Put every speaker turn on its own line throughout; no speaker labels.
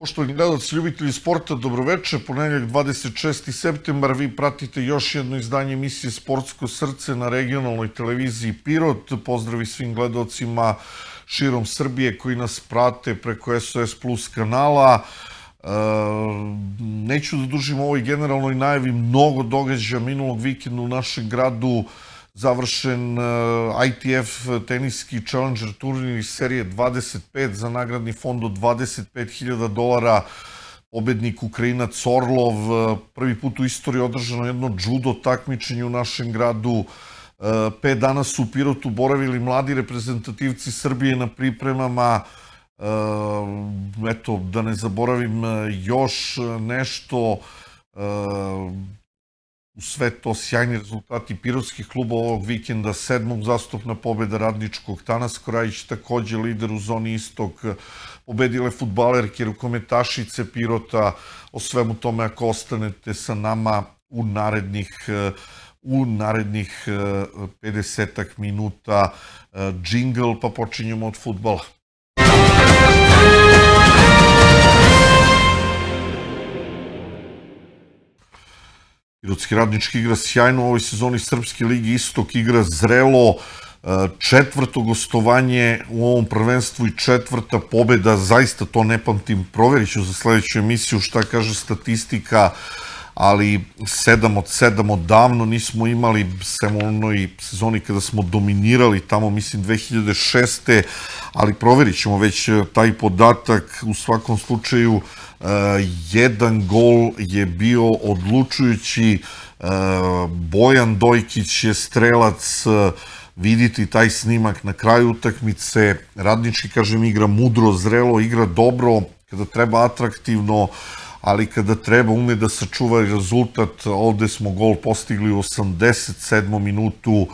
Poštovani gledalci, ljubitelji sporta, dobroveče. Ponedjeljak 26. septembar, vi pratite još jedno izdanje emisije Sportsko srce na regionalnoj televiziji Pirot. Pozdravi svim gledalcima širom Srbije koji nas prate preko SOS Plus kanala. E, neću da dužim ovoj generalnoj najavi mnogo događaja minulog vikenda u našem gradu završen uh, ITF teniski Challenger turnir iz serije 25 za nagradni fond od 25.000 dolara. Pobednik Ukrajinac Orlov, uh, prvi put u istoriji održano jedno judo takmičenje u našem gradu, pet dana su u Pirotu boravili mladi reprezentativci Srbije na pripremama, eto, da ne zaboravim još nešto, u sve to sjajni rezultati pirotskih kluba ovog vikenda, sedmog zastupna pobeda radničkog, Tanas Korajić takođe lider u zoni istog, pobedile futbalerke, rukometašice Pirota, o svemu tome ako ostanete sa nama u narednih u narednih 50 minuta džingl, pa počinjemo od futbala. Pirotski radnički igra sjajno u ovoj sezoni Srpske ligi Istok, igra zrelo, e, četvrto gostovanje u ovom prvenstvu i četvrta pobeda, zaista to ne pamtim, proverit ću za sledeću emisiju šta kaže statistika, ali 7 od 7 odavno nismo imali, sem u onoj sezoni kada smo dominirali tamo, mislim, 2006. Ali proverit ćemo već taj podatak. U svakom slučaju, jedan gol je bio odlučujući. Bojan Dojkić je strelac, vidite taj snimak na kraju utakmice. Radnički, kažem, igra mudro, zrelo, igra dobro, kada treba atraktivno, ali kada treba ume da sačuva rezultat, ovde smo gol postigli u 87. minutu,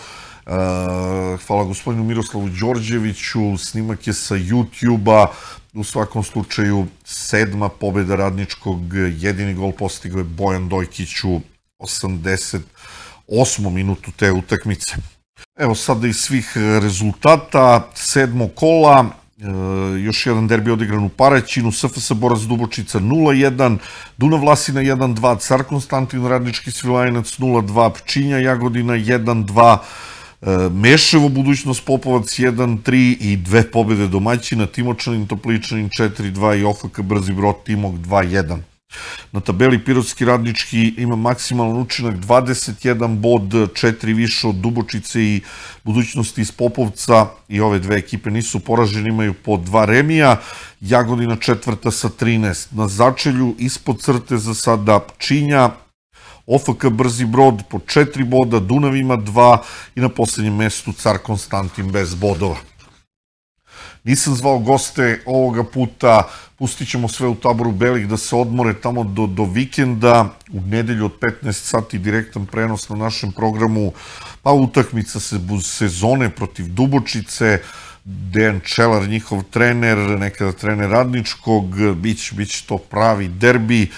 hvala gospodinu Miroslavu Đorđeviću, snimak je sa YouTube-a, u svakom slučaju sedma pobjeda radničkog, jedini gol postigao je Bojan Dojkić u 88. minutu te utakmice. Evo sada iz svih rezultata, sedmo kola, e, još jedan derbi odigran u Paraćinu, SFS Borac Dubočica 0-1, Dunav Vlasina 1-2, Car Konstantin Radnički Svilajnac 0-2, Pčinja Jagodina 1-2, E, Meševo, budućnost Popovac 1-3 i dve pobede domaćina, Timočanin, Topličanin 4-2 i OFK Brzi Brod Timok 2-1. Na tabeli Pirotski radnički ima maksimalan učinak 21 bod, 4 više od Dubočice i budućnosti iz Popovca i ove dve ekipe nisu poražene, imaju po dva remija. Jagodina četvrta sa 13. Na začelju ispod crte za sada Pčinja, OFK Brzi Brod po 4 boda, Dunav ima 2 i na poslednjem mestu Car Konstantin bez bodova. Nisam zvao goste ovoga puta, pustit ćemo sve u taboru Belih da se odmore tamo do, do vikenda, u nedelju od 15 sati direktan prenos na našem programu, pa utakmica se sezone protiv Dubočice, Dejan Čelar, njihov trener, nekada trener radničkog, biće, biće to pravi derbi,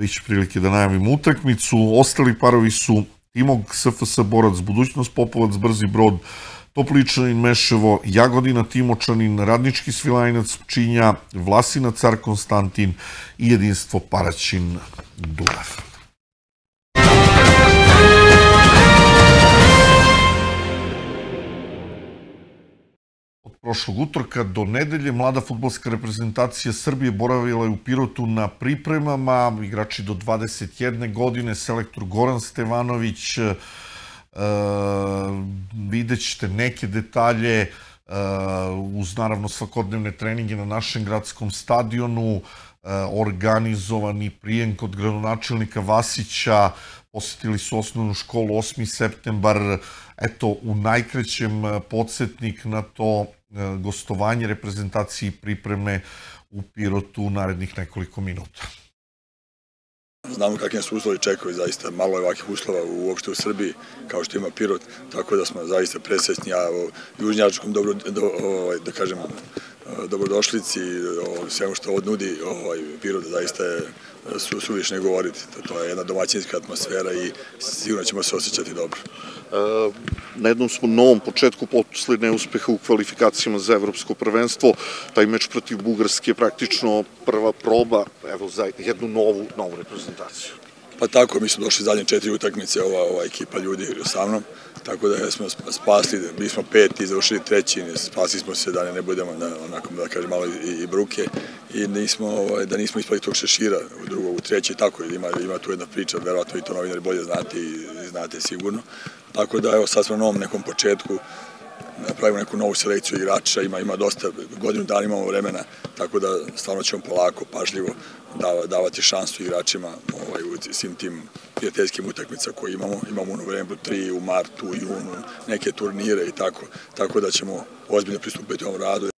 Biće prilike da najavim utakmicu. Ostali parovi su Timog, SFS Borac, Budućnost Popovac, Brzi Brod, Topličanin, Meševo, Jagodina, Timočanin, Radnički Svilajnac, Pčinja, Vlasina, Car Konstantin i jedinstvo Paraćin, Dunav. prošlog utorka do nedelje. Mlada futbolska reprezentacija Srbije boravila je u Pirotu na pripremama, igrači do 21. godine, selektor Goran Stevanović, e, vidjet ćete neke detalje uh, uz naravno svakodnevne treninge na našem gradskom stadionu, uh, organizovani prijem kod gradonačelnika Vasića, posetili su osnovnu školu 8. septembar, eto, u najkrećem podsjetnik na to gostovanje reprezentacije i pripreme u Pirotu u narednih nekoliko minuta.
Znamo kakve su uslovi čekaju, zaista malo je ovakvih uslova uopšte u Srbiji, kao što ima Pirot, tako da smo zaista presrećni, a o južnjačkom dobro, do, ovaj, da dobrodošlici, o svemu što odnudi ovaj, Pirot zaista je su, suviš ne govoriti. To je jedna domaćinska atmosfera i sigurno ćemo se osjećati dobro.
Uh
Na jednom smo novom početku posle neuspeha u kvalifikacijama za evropsko prvenstvo. Taj meč protiv Bugarske je praktično prva proba evo, za jednu novu, novu reprezentaciju.
Pa tako, mi smo došli zadnje četiri utakmice, ova, ova ekipa ljudi sa mnom, tako da smo spasli, bili smo peti, završili treći, spasili smo se da ne, budemo na, onako, da kažem, malo i, i bruke i nismo, ovaj, da nismo ispali tog šešira u drugog, u treći, tako, ima, ima tu jedna priča, verovatno i to novinari bolje znate i, i znate sigurno. Tako da, evo, sad smo na novom nekom početku, napravimo neku novu selekciju igrača, ima, ima dosta, godinu dana imamo vremena, tako da stvarno ćemo polako, pažljivo davati šansu igračima ovaj, u svim tim prijateljskim utakmica koje imamo. Imamo u novembru 3, u martu, u junu, neke turnire i tako, tako da ćemo ozbiljno pristupiti ovom radu.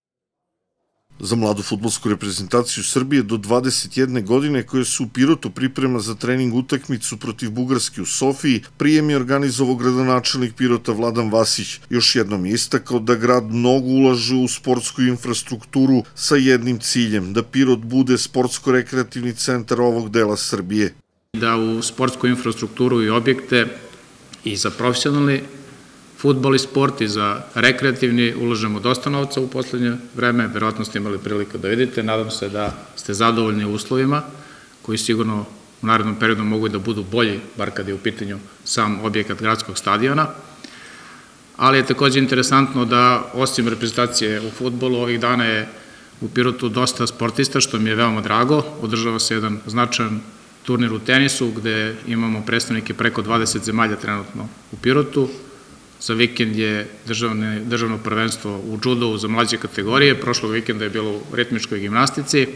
Za mladu futbolsku reprezentaciju Srbije do 21 godine koje su u Pirotu priprema za trening utakmicu protiv Bugarske u Sofiji, prijem je organizovao gradonačelnik Pirota Vladan Vasić. Još jednom je istakao da grad mnogo ulaže u sportsku infrastrukturu sa jednim ciljem, da Pirot bude sportsko-rekreativni centar ovog dela Srbije.
Da u sportsku infrastrukturu i objekte i za profesionalni futbol i sport i za rekreativni ulažemo dosta novca u poslednje vreme, verovatno ste imali prilike da vidite, nadam se da ste zadovoljni uslovima koji sigurno u narednom periodu mogu da budu bolji, bar kad je u pitanju sam objekat gradskog stadiona, ali je takođe interesantno da osim reprezentacije u futbolu ovih dana je u Pirotu dosta sportista, što mi je veoma drago, održava se jedan značajan turnir u tenisu gde imamo predstavnike preko 20 zemalja trenutno u Pirotu, Za vikend je državne, državno prvenstvo u judovu za mlađe kategorije, prošlog vikenda je bilo u ritmičkoj gimnastici.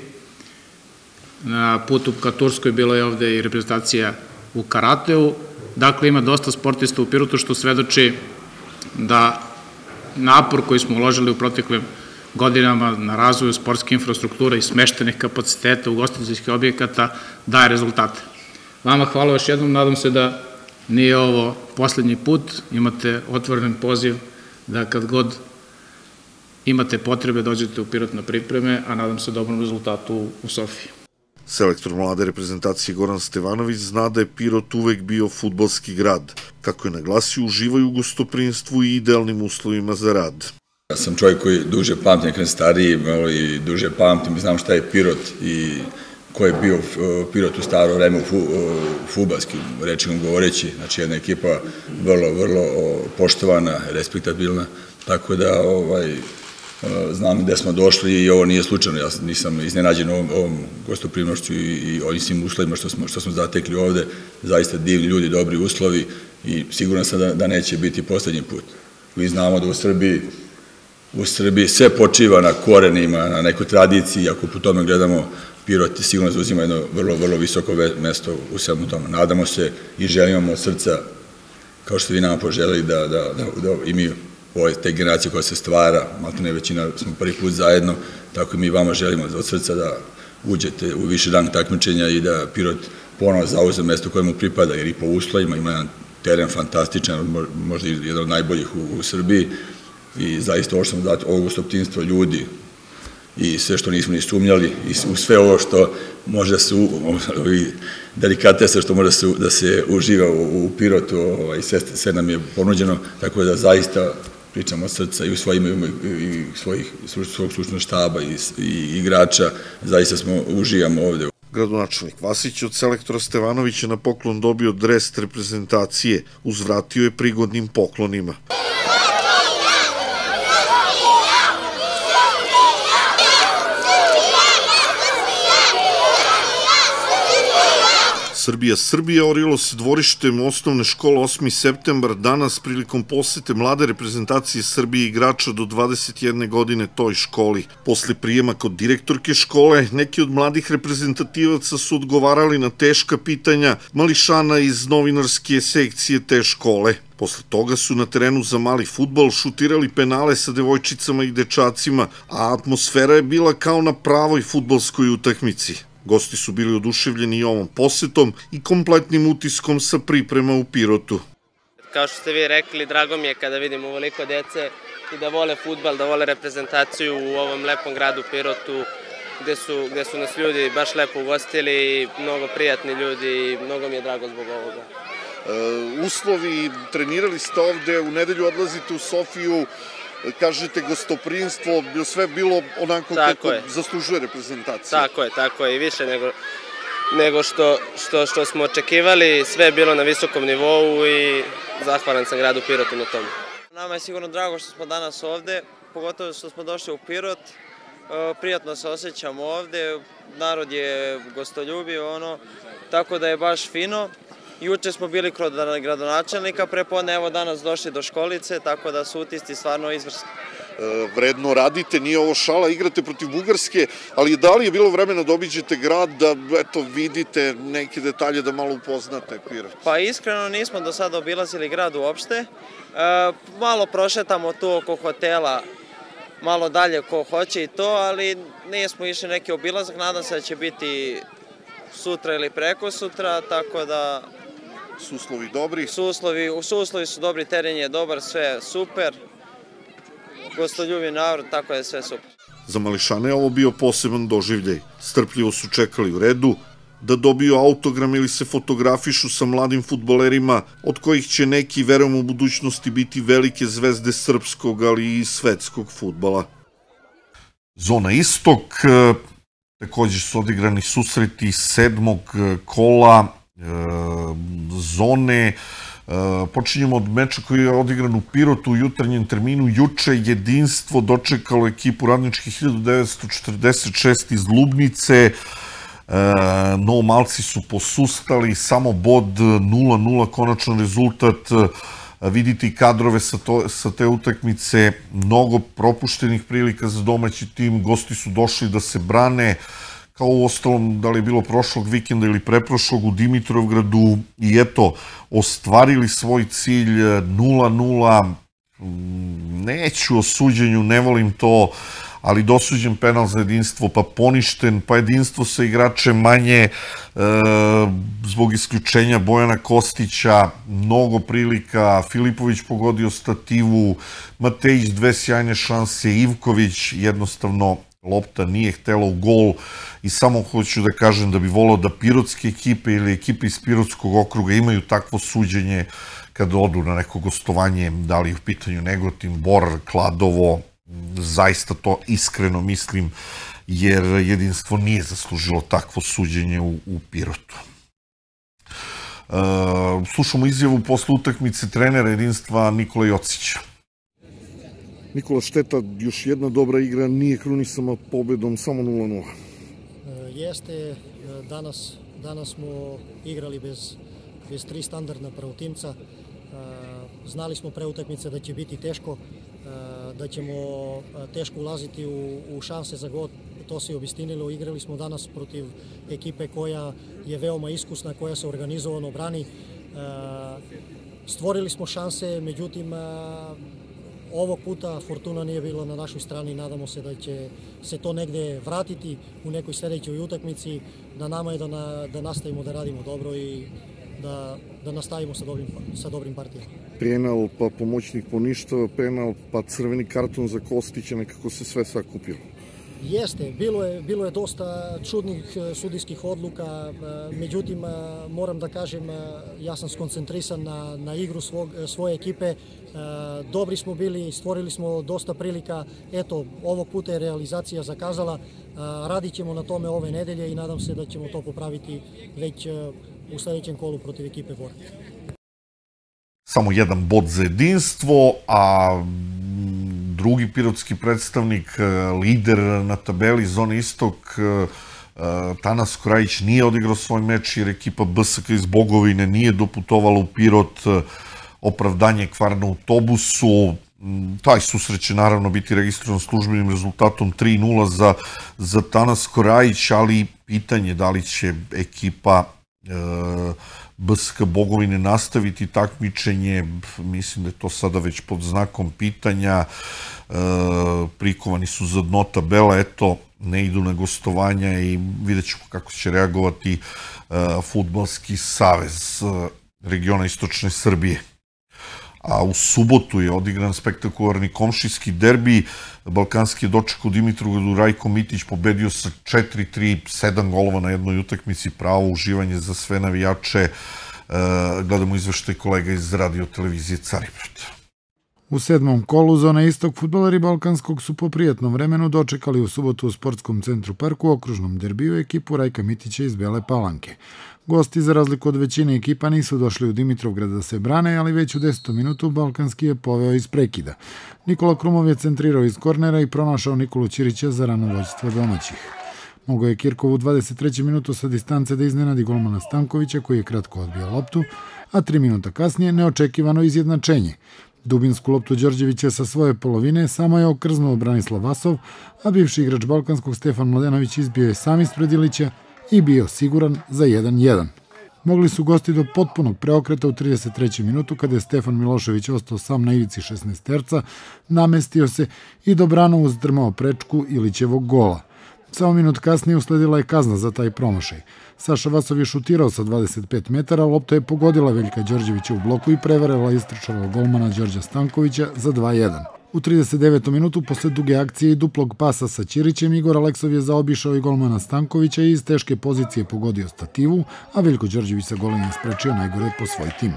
Na putu ka Turskoj bila je ovde i reprezentacija u karateu. Dakle, ima dosta sportista u Pirotu što svedoči da napor koji smo uložili u proteklim godinama na razvoju sportske infrastrukture i smeštenih kapaciteta ugostiteljskih objekata daje rezultate. Vama hvala još jednom, nadam se da Nije ovo poslednji put, imate otvoren poziv da kad god imate potrebe dođete u Pirot na pripreme, a nadam se dobrom rezultatu u Sofiji.
Selektor mlade reprezentacije Goran Stevanović zna da je Pirot uvek bio futbalski grad. Kako je naglasio, uživaju u gostoprinstvu i idealnim uslovima za rad.
Ja sam čovjek koji duže pamtim, nekada stariji, i duže pamtim, znam šta je Pirot i ko je bio uh, pilot u staro vreme u futbalskim rečima govoreći, znači jedna ekipa vrlo, vrlo poštovana, respektabilna, tako da ovaj, uh, znam gde smo došli i ovo nije slučajno, ja nisam iznenađen ovom, ovom gostoprimnošću i, i ovim svim uslovima što smo, što smo zatekli ovde, zaista divni ljudi, dobri uslovi i siguran sam da, da neće biti poslednji put. Mi znamo da u Srbiji u Srbiji sve počiva na korenima, na nekoj tradiciji, ako po tome gledamo Pirot sigurno zauzima jedno vrlo, vrlo visoko mesto u svemu tome. Nadamo se i želimo od srca, kao što vi nama poželili, da, da, da, da i mi ove te generacije koja se stvara, malo ne većina smo prvi put zajedno, tako i mi vama želimo od srca da uđete u više rang takmičenja i da Pirot ponovo zauze mesto koje mu pripada, jer i po uslovima ima jedan teren fantastičan, možda jedan od najboljih u, u Srbiji i zaista ovo što smo dati, ovo gostoptinstvo ljudi, i sve što nismo ni sumnjali i u sve ovo što može da se ovi delikatese što može da se, da se uživa u, pirotu ovaj, sve, nam je ponuđeno tako da zaista pričamo od srca i u svojim i svojih, svog slučnog štaba i, i igrača zaista smo uživamo ovde
Gradonačelnik Vasić od selektora Stevanovića na poklon dobio dres reprezentacije, uzvratio je prigodnim poklonima. Srbija. Srbija orilo se dvorištem osnovne škole 8. septembar danas prilikom posete mlade reprezentacije Srbije igrača do 21 godine toj školi. Posle prijema kod direktorke škole, neki od mladih reprezentativaca su odgovarali na teška pitanja mališana iz novinarske sekcije te škole. Posle toga su na terenu za mali futbol šutirali penale sa devojčicama i dečacima, a atmosfera je bila kao na pravoj futbolskoj utakmici. Gosti su bili oduševljeni i ovom posetom i kompletnim utiskom sa priprema u Pirotu.
Kao što ste vi rekli, drago mi je kada vidim ovoliko dece i da vole futbal, da vole reprezentaciju u ovom lepom gradu Pirotu, gde su, gde su nas ljudi baš lepo ugostili, mnogo prijatni ljudi i mnogo mi je drago zbog ovoga.
uslovi, trenirali ste ovde, u nedelju odlazite u Sofiju, kažete gostoprinstvo, bi sve bilo onako tako kako je. zaslužuje reprezentacija.
Tako je, tako je i više nego nego što, što, što smo očekivali, sve je bilo na visokom nivou i zahvalan sam gradu Pirotu na tome. Nama je sigurno drago što smo danas ovde, pogotovo što smo došli u Pirot. E, prijatno se osjećamo ovde, narod je gostoljubiv, ono, tako da je baš fino. Juče smo bili kod gradonačelnika prepodne, evo danas došli do školice, tako da su utisci stvarno izvrsni.
E, vredno radite, nije ovo šala, igrate protiv Bugarske, ali da li je bilo vremena da obiđete grad, da eto, vidite neke detalje, da malo upoznate Pirot?
Pa iskreno nismo do sada obilazili grad uopšte. E, malo prošetamo tu oko hotela, malo dalje ko hoće i to, ali nismo išli neki obilazak, nadam se da će biti sutra ili preko sutra, tako da
Suslovi dobri?
Suslovi, suslovi su dobri, teren je dobar, sve super. Gostoljubi narod, tako je sve super.
Za mališane je ovo bio poseban doživljaj. Strpljivo su čekali u redu, da dobiju autogram ili se fotografišu sa mladim futbolerima, od kojih će neki, verujem u budućnosti, biti velike zvezde srpskog, ali i svetskog futbala. Zona Istok, e, takođe su odigrani susreti sedmog e, kola zone, počinjemo od meča koji je odigran u Pirotu u jutarnjem terminu. Juče jedinstvo dočekalo ekipu radničkih 1946 iz Lubnice. Novomalci su posustali, samo bod 0-0, konačan rezultat vidite i kadrove sa, sa te utakmice, mnogo propuštenih prilika za domaći tim, gosti su došli da se brane, kao u ostalom, da li je bilo prošlog vikenda ili preprošlog u Dimitrovgradu i eto, ostvarili svoj cilj 0-0, neću o suđenju, ne volim to, ali dosuđen penal za jedinstvo, pa poništen, pa jedinstvo sa igračem manje e, zbog isključenja Bojana Kostića, mnogo prilika, Filipović pogodio stativu, Matejić dve sjajne šanse, Ivković jednostavno lopta nije htela u gol i samo hoću da kažem da bi volao da pirotske ekipe ili ekipe iz pirotskog okruga imaju takvo suđenje kada odu na neko gostovanje, da li u pitanju Negotin, Bor, Kladovo, zaista to iskreno mislim, jer jedinstvo nije zaslužilo takvo suđenje u, u Pirotu. Uh, slušamo izjavu posle utakmice trenera jedinstva Nikola Jocića. Nikola Šteta, još jedna dobra igra, nije krunisama pobedom, samo 0-0.
E, jeste, e, danas, danas smo igrali bez, bez tri standardna prvotimca. E, znali smo pre utakmice da će biti teško, da ćemo teško ulaziti u, u šanse za god, to se i obistinilo. Igrali smo danas protiv ekipe koja je veoma iskusna, koja se organizovano brani. Stvorili smo šanse, međutim ovog puta Fortuna nije bila na našoj strani, nadamo se da će se to negde vratiti u nekoj sledećoj utakmici. Na nama je da, na, da nastavimo da radimo dobro i da, da nastavimo sa dobrim, sa dobrim partijama.
Penal, pa pomoćnik poništava penal, pa crveni karton za Kostića, nekako se sve sakupilo.
Jeste, bilo je, bilo je dosta čudnih e, sudijskih odluka, e, međutim e, moram da kažem ja sam skoncentrisan na, na igru svog, svoje ekipe, dobri smo bili, stvorili smo dosta prilika, eto ovog puta je realizacija zakazala, radit ćemo na tome ove nedelje i nadam se da ćemo to popraviti već u sledećem kolu protiv ekipe Bora.
Samo jedan bod za jedinstvo, a drugi pirotski predstavnik, e, lider na tabeli Zone Istok, e, e, Tanas Korajić nije odigrao svoj meč jer ekipa BSK iz Bogovine nije doputovala u Pirot opravdanje kvar na autobusu. Taj susret će naravno biti registrovan službenim rezultatom 3-0 za, za Tanas Korajić, ali pitanje da li će ekipa e, BSK Bogovine nastaviti takmičenje, mislim da je to sada već pod znakom pitanja, e, prikovani su za dno tabela, eto, ne idu na gostovanja i vidjet ćemo kako će reagovati e, Futbalski savez e, regiona Istočne Srbije a u subotu je odigran spektakularni komšijski derbi. Balkanski je doček u Dimitrovgradu, Rajko Mitić pobedio sa 4-3, 7 golova na jednoj utakmici, pravo uživanje za sve navijače gledamo izveštaj kolega iz radio televizije Caribrod.
U sedmom kolu zona istog futboleri Balkanskog su po prijatnom vremenu dočekali u subotu u sportskom centru Parku okružnom derbiju ekipu Rajka Mitića iz Bele Palanke. Gosti, za razliku od većine ekipa, nisu došli u Dimitrovgrad da se brane, ali već u 10. minutu Balkanski je poveo iz prekida. Nikola Krumov je centrirao iz kornera i pronašao Nikolu Ćirića za rano vođstvo domaćih. Mogao je Kirkov u 23. minutu sa distance da iznenadi golmana Stankovića koji je kratko odbio loptu, a tri minuta kasnije neočekivano izjednačenje. Dubinsku loptu Đorđevića sa svoje polovine samo je okrznuo Branislav Vasov, a bivši igrač Balkanskog Stefan Mladenović izbio je sam ispred Ilića i bio siguran za 1-1. Mogli su gosti do potpunog preokreta u 33. minutu kada je Stefan Milošević ostao sam na ivici 16 terca, namestio se i dobrano uzdrmao prečku Ilićevog gola. Samo minut kasnije usledila je kazna za taj promašaj. Saša Vasov je šutirao sa 25 metara, lopta je pogodila Veljka Đorđevića u bloku i prevarela istračala golmana Đorđa Stankovića za 2-1. U 39. minutu, posle duge akcije i duplog pasa sa Ćirićem, Igor Aleksov je zaobišao i golmana Stankovića i iz teške pozicije pogodio stativu, a Veljko Đorđević sa golem je sprečio najgore po svoj tim.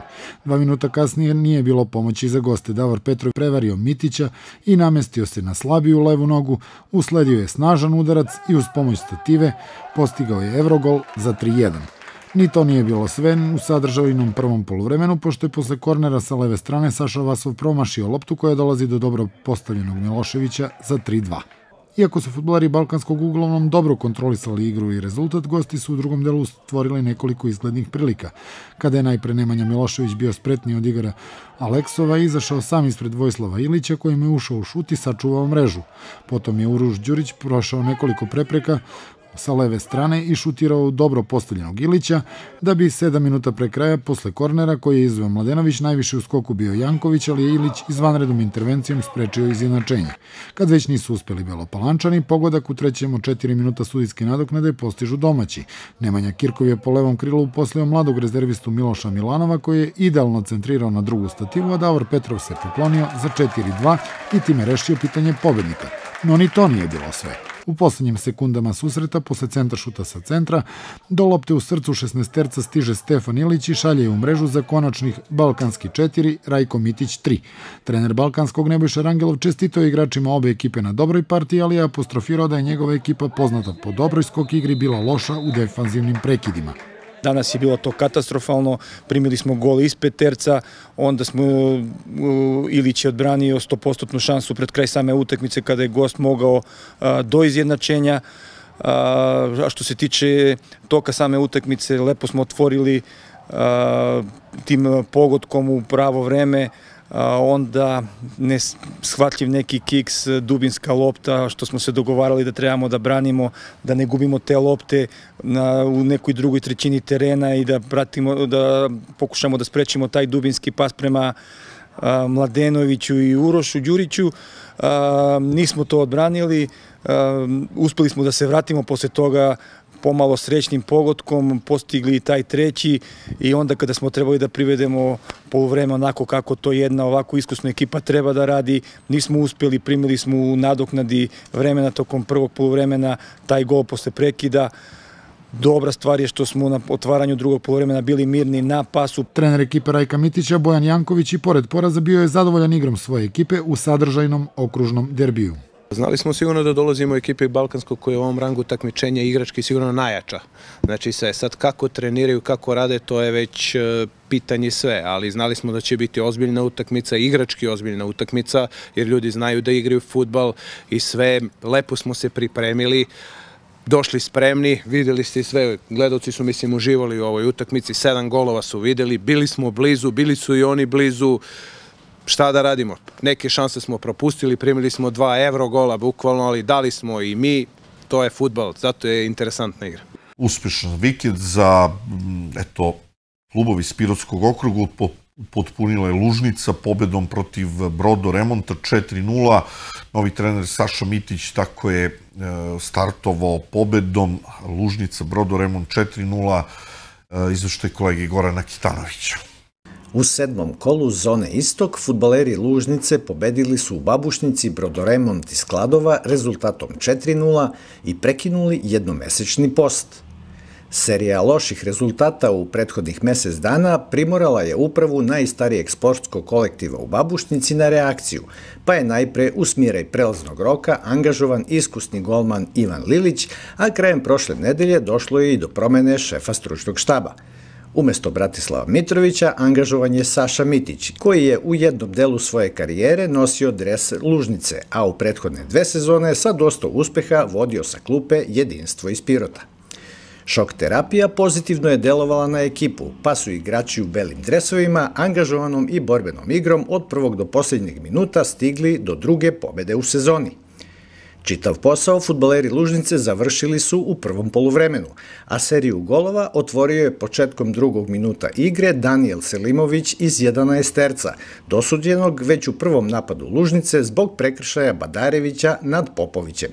Dva minuta kasnije nije bilo pomoći za goste. Davor Petrov prevario Mitića i namestio se na slabiju levu nogu, usledio je snažan udarac i uz pomoć stative postigao je Evrogol za 3-1. Ni to nije bilo sve u sadržavinom prvom poluvremenu, pošto je posle kornera sa leve strane Saša Vasov promašio loptu koja dolazi do dobro postavljenog Miloševića za 3-2. Iako su futbolari Balkanskog uglavnom dobro kontrolisali igru i rezultat, gosti su u drugom delu stvorili nekoliko izglednih prilika. Kada je najpre Nemanja Milošević bio spretniji od igara Aleksova, izašao sam ispred Vojslava Ilića kojim je ušao u šut i sačuvao mrežu. Potom je Uruš Đurić prošao nekoliko prepreka, sa leve strane i šutirao dobro postavljenog Ilića, da bi 7 minuta pre kraja, posle kornera koji je izveo Mladenović, najviše u skoku bio Janković, ali je Ilić izvanredom intervencijom sprečio izjednačenje. Kad već nisu uspeli Belopalančani, pogodak u trećem od 4 minuta sudijske nadoknade postižu domaći. Nemanja Kirkov je po levom krilu uposlio mladog rezervistu Miloša Milanova koji je idealno centrirao na drugu stativu, a Davor Petrov se poklonio za 4-2 i time rešio pitanje pobednika. No ni to nije bilo sve. U poslednjim sekundama susreta, posle centra šuta sa centra, do lopte u srcu 16 stiže Stefan Ilić i šalje je u mrežu za konačnih Balkanski 4, Rajko Mitić 3. Trener Balkanskog Nebojša Rangelov čestito igračima obe ekipe na dobroj partiji, ali je apostrofirao da je njegova ekipa poznata po dobroj skok igri bila loša u defanzivnim prekidima.
Danas je bilo to katastrofalno, primili smo gol iz peterca, onda smo Ilić je odbranio 100% šansu pred kraj same utakmice kada je gost mogao do izjednačenja. A što se tiče toka same utakmice, lepo smo otvorili tim pogodkom u pravo vreme, onda shvatljiv neki kiks, dubinska lopta, što smo se dogovarali da trebamo da branimo, da ne gubimo te lopte na, u nekoj drugoj trećini terena i da, pratimo, da pokušamo da sprečimo taj dubinski pas prema Mladenoviću i Urošu Đuriću. Nismo to odbranili, uspeli smo da se vratimo posle toga pomalo srećnim pogodkom postigli taj treći i onda kada smo trebali da privedemo polovreme onako kako to jedna ovako iskusna ekipa treba da radi, nismo uspeli, primili smo u nadoknadi vremena tokom prvog polovremena taj gol posle prekida. Dobra stvar je što smo na otvaranju drugog polovremena bili mirni na pasu.
Trener ekipe Rajka Mitića, Bojan Janković i pored poraza bio je zadovoljan igrom svoje ekipe u sadržajnom okružnom derbiju.
Znali smo sigurno da dolazimo u ekipe Balkanskog koja je u ovom rangu takmičenja igrački sigurno najjača. Znači sve, sad kako treniraju, kako rade, to je već e, pitanje sve, ali znali smo da će biti ozbiljna utakmica, igrački ozbiljna utakmica, jer ljudi znaju da igraju futbal i sve, lepo smo se pripremili, došli spremni, videli ste sve, gledalci su mislim uživali u ovoj utakmici, sedam golova su videli, bili smo blizu, bili su i oni blizu, šta da radimo? Neke šanse smo propustili, primili smo dva evro gola bukvalno, ali dali smo i mi, to je futbal, zato je interesantna igra.
Uspešan vikend za, eto, klubovi Spirotskog okruga potpunila je Lužnica pobedom protiv Brodo Remonta 4-0. Novi trener Saša Mitić tako je e, startovao pobedom Lužnica Brodo Remont 4-0 e, izvešte kolege Gorana Kitanovića.
U sedmom kolu zone Istok futbaleri Lužnice pobedili su u Babušnici Brodoremont iz Kladova rezultatom 4-0 i prekinuli jednomesečni post. Serija loših rezultata u prethodnih mesec dana primorala je upravu najstarijeg sportskog kolektiva u Babušnici na reakciju, pa je najpre u smiraj prelaznog roka angažovan iskusni golman Ivan Lilić, a krajem prošle nedelje došlo je i do promene šefa stručnog štaba. Umesto Bratislava Mitrovića angažovan je Saša Mitić, koji je u jednom delu svoje karijere nosio dres Lužnice, a u prethodne dve sezone sa dosta uspeha vodio sa klupe jedinstvo iz Pirota. Šok terapija pozitivno je delovala na ekipu, pa su igrači u belim dresovima, angažovanom i borbenom igrom od prvog do poslednjeg minuta stigli do druge pobede u sezoni. Čitav posao futbaleri Lužnice završili su u prvom poluvremenu, a seriju golova otvorio je početkom drugog minuta igre Daniel Selimović iz 11 terca, dosuđenog već u prvom napadu Lužnice zbog prekršaja Badarevića nad Popovićem.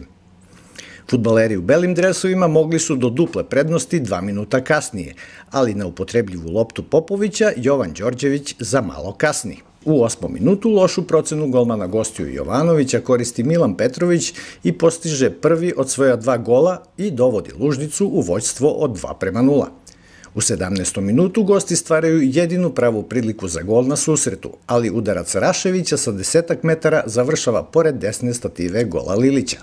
Futbaleri u belim dresovima mogli su do duple prednosti dva minuta kasnije, ali na upotrebljivu loptu Popovića Jovan Đorđević za malo kasni. U osmom minutu lošu procenu golmana gostiju Jovanovića koristi Milan Petrović i postiže prvi od svoja dva gola i dovodi Lužnicu u vođstvo od 2 prema 0. U 17. minutu gosti stvaraju jedinu pravu priliku za gol na susretu, ali udarac Raševića sa desetak metara završava pored desne stative gola Lilića.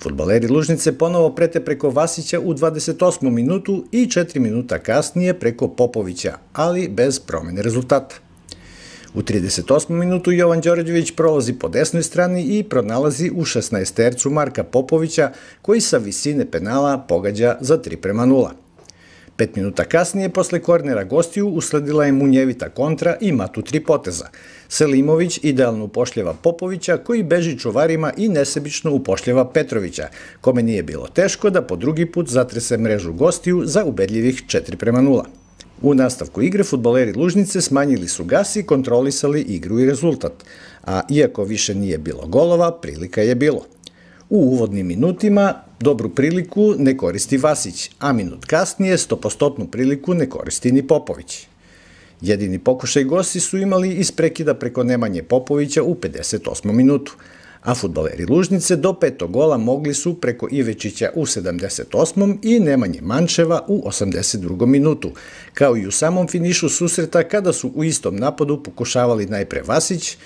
Futbaleri Lužnice ponovo prete preko Vasića u 28. minutu i 4 minuta kasnije preko Popovića, ali bez promene rezultata. U 38. minutu Jovan Đorđević prolazi po desnoj strani i pronalazi u 16 tercu Marka Popovića, koji sa visine penala pogađa za 3 prema 0. Pet minuta kasnije, posle kornera gostiju, usledila je munjevita kontra i matu tri poteza. Selimović idealno upošljava Popovića, koji beži čuvarima i nesebično upošljava Petrovića, kome nije bilo teško da po drugi put zatrese mrežu gostiju za ubedljivih 4 prema 0. U nastavku igre futbaleri Lužnice smanjili su gas i kontrolisali igru i rezultat, a iako više nije bilo golova, prilika je bilo. U uvodnim minutima dobru priliku ne koristi Vasić, a minut kasnije stopostotnu priliku ne koristi ni Popović. Jedini pokušaj gosti su imali iz prekida preko Nemanje Popovića u 58. minutu, a futbaleri Lužnice do petog gola mogli su preko Ivečića u 78. i Nemanje Mančeva u 82. minutu, kao i u samom finišu susreta kada su u istom napadu pokušavali najpre Vasić,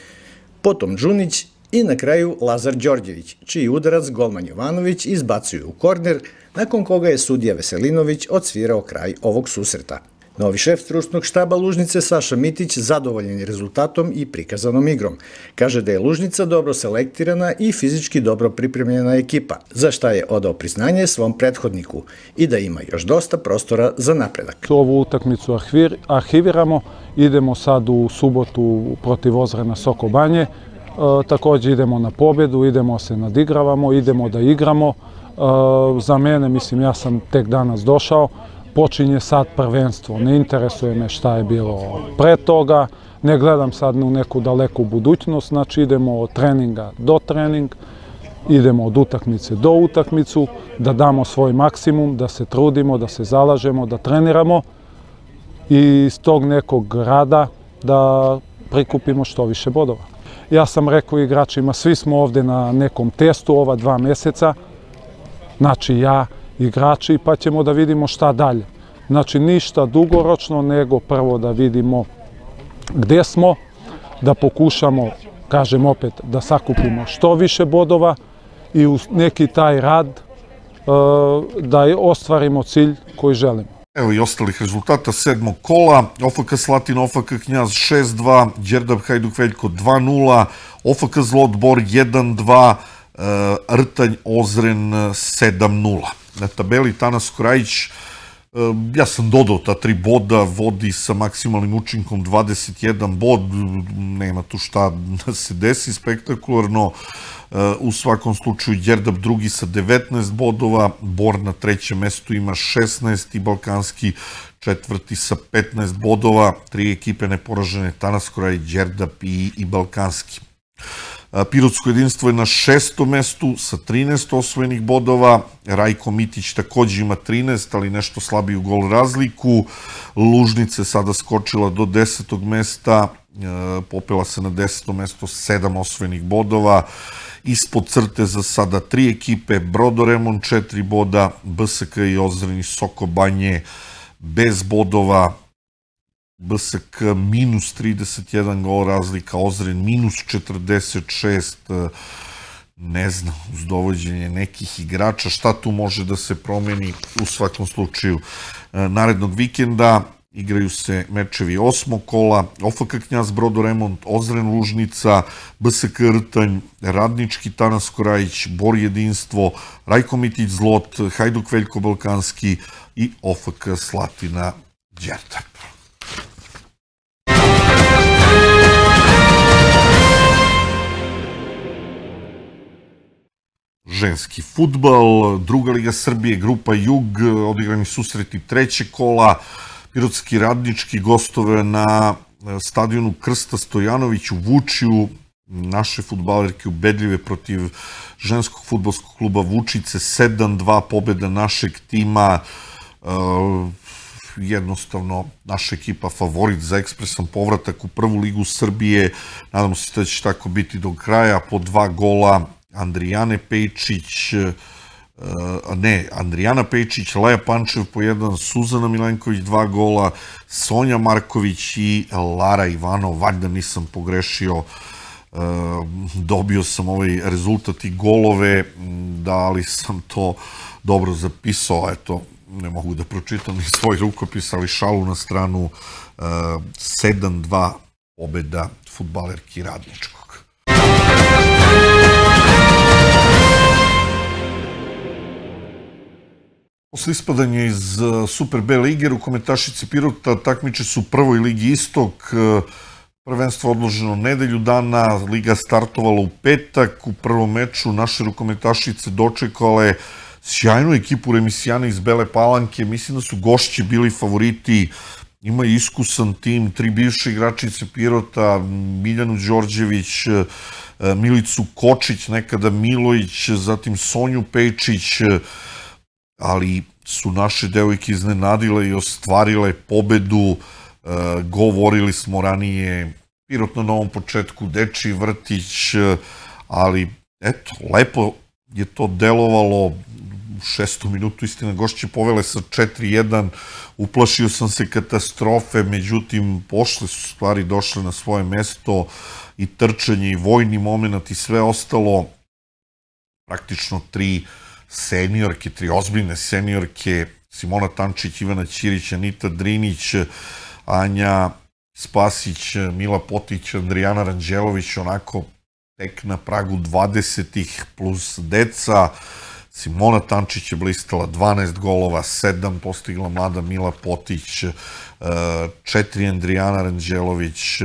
potom Đunić i na kraju Lazar Đorđević, čiji udarac golman Jovanović izbacuju u korner, nakon koga je sudija Veselinović odsvirao kraj ovog susreta. Novi šef stručnog štaba Lužnice Saša Mitić zadovoljen je rezultatom i prikazanom igrom. Kaže da je Lužnica dobro selektirana i fizički dobro pripremljena ekipa, za šta je odao priznanje svom prethodniku i da ima još dosta prostora za napredak.
Ovu utakmicu arhiviramo, idemo sad u subotu protiv Ozrena Sokobanje, E, takođe idemo na pobedu, idemo se nadigravamo, idemo da igramo. E, za mene, mislim, ja sam tek danas došao, počinje sad prvenstvo. Ne interesuje me šta je bilo pre toga, ne gledam sad u neku daleku budućnost, znači idemo od treninga do trening, idemo od utakmice do utakmicu, da damo svoj maksimum, da se trudimo, da se zalažemo, da treniramo i iz tog nekog rada da prikupimo što više bodova. Ja sam rekao igračima, svi smo ovde na nekom testu ova dva meseca, znači ja, igrači, pa ćemo da vidimo šta dalje. Znači ništa dugoročno, nego prvo da vidimo gde smo, da pokušamo, kažem opet, da sakupimo što više bodova i u neki taj rad e, da ostvarimo cilj koji želimo.
Evo i ostalih rezultata sedmog kola. OFK Slatin, OFK Knjaz 6-2, Đerdab Hajduk Veljko 2-0, OFK Zlotbor 1-2, e, Rtanj Ozren 7-0. Na tabeli Tanas Korajić, e, ja sam dodao ta tri boda, vodi sa maksimalnim učinkom 21 bod, nema tu šta da se desi spektakularno. U svakom slučaju Đerdab drugi sa 19 bodova, Bor na trećem mestu ima 16 i Balkanski četvrti sa 15 bodova, tri ekipe neporažene, Tanaskora i Đerdab i, i Balkanski. Pirotsko jedinstvo je na šestom mestu sa 13 osvojenih bodova, Rajko Mitić takođe ima 13, ali nešto slabiju gol razliku, Lužnice sada skočila do desetog mesta, popela se na deseto mesto, sedam osvojenih bodova, ispod crte za sada tri ekipe, Brodoremon 4 boda, BSK i Ozreni Sokobanje bez bodova, BSK minus 31 gol razlika, Ozren minus 46, ne znam, uz dovođenje nekih igrača, šta tu može da se promeni u svakom slučaju narednog vikenda, igraju se mečevi osmog kola, OFK Knjaz Brodo Remont, Ozren Lužnica, BSK Rtanj, Radnički Tanas Korajić, Bor Jedinstvo, Rajko Mitić Zlot, Hajduk Veljko Balkanski i OFK Slatina Đerdap. Ženski futbal, druga liga Srbije, grupa Jug, odigrani susreti treće kola, Pirotski radnički gostove na stadionu Krsta Stojanović u Vučiju, naše futbalerke ubedljive protiv ženskog futbolskog kluba Vučice, 7-2 pobeda našeg tima, jednostavno naša ekipa favorit za ekspresan povratak u prvu ligu Srbije, nadamo se da će tako biti do kraja, po dva gola Andrijane Pejčić, ne, Andrijana Pejčić, Leja Pančev po jedan, Suzana Milenković dva gola, Sonja Marković i Lara Ivanov, valjda nisam pogrešio, dobio sam ovaj rezultat i golove, da li sam to dobro zapisao, eto, ne mogu da pročitam ni svoj rukopis, ali šalu na stranu, 7-2 pobeda futbalerki Radničkog. Posle ispadanja iz Super B lige, rukometašice Pirota takmiče su u prvoj ligi Istok, prvenstvo odloženo nedelju dana, liga startovala u petak, u prvom meču naše rukometašice dočekale sjajnu ekipu remisijana iz Bele Palanke, mislim da su gošći bili favoriti, ima iskusan tim, tri bivše igračice Pirota, Miljanu Đorđević, Milicu Kočić, nekada Milojić, zatim Sonju Pejčić, ali su naše devojke iznenadile i ostvarile pobedu. Govorili smo ranije, Pirot na novom početku, Deči vrtić, ali eto, lepo je to delovalo. U šestu minutu, istina, gošće povele sa 4-1, uplašio sam se katastrofe, međutim, pošle su stvari došle na svoje mesto i trčanje i vojni moment i sve ostalo, praktično tri seniorke, tri ozbiljne seniorke, Simona Tančić, Ivana Ćirić, Anita Drinić, Anja Spasić, Mila Potić, Andrijana Ranđelović, onako tek na pragu 20-ih plus deca, Simona Tančić je blistala 12 golova, 7 postigla mlada Mila Potić, 4 Andrijana Ranđelović,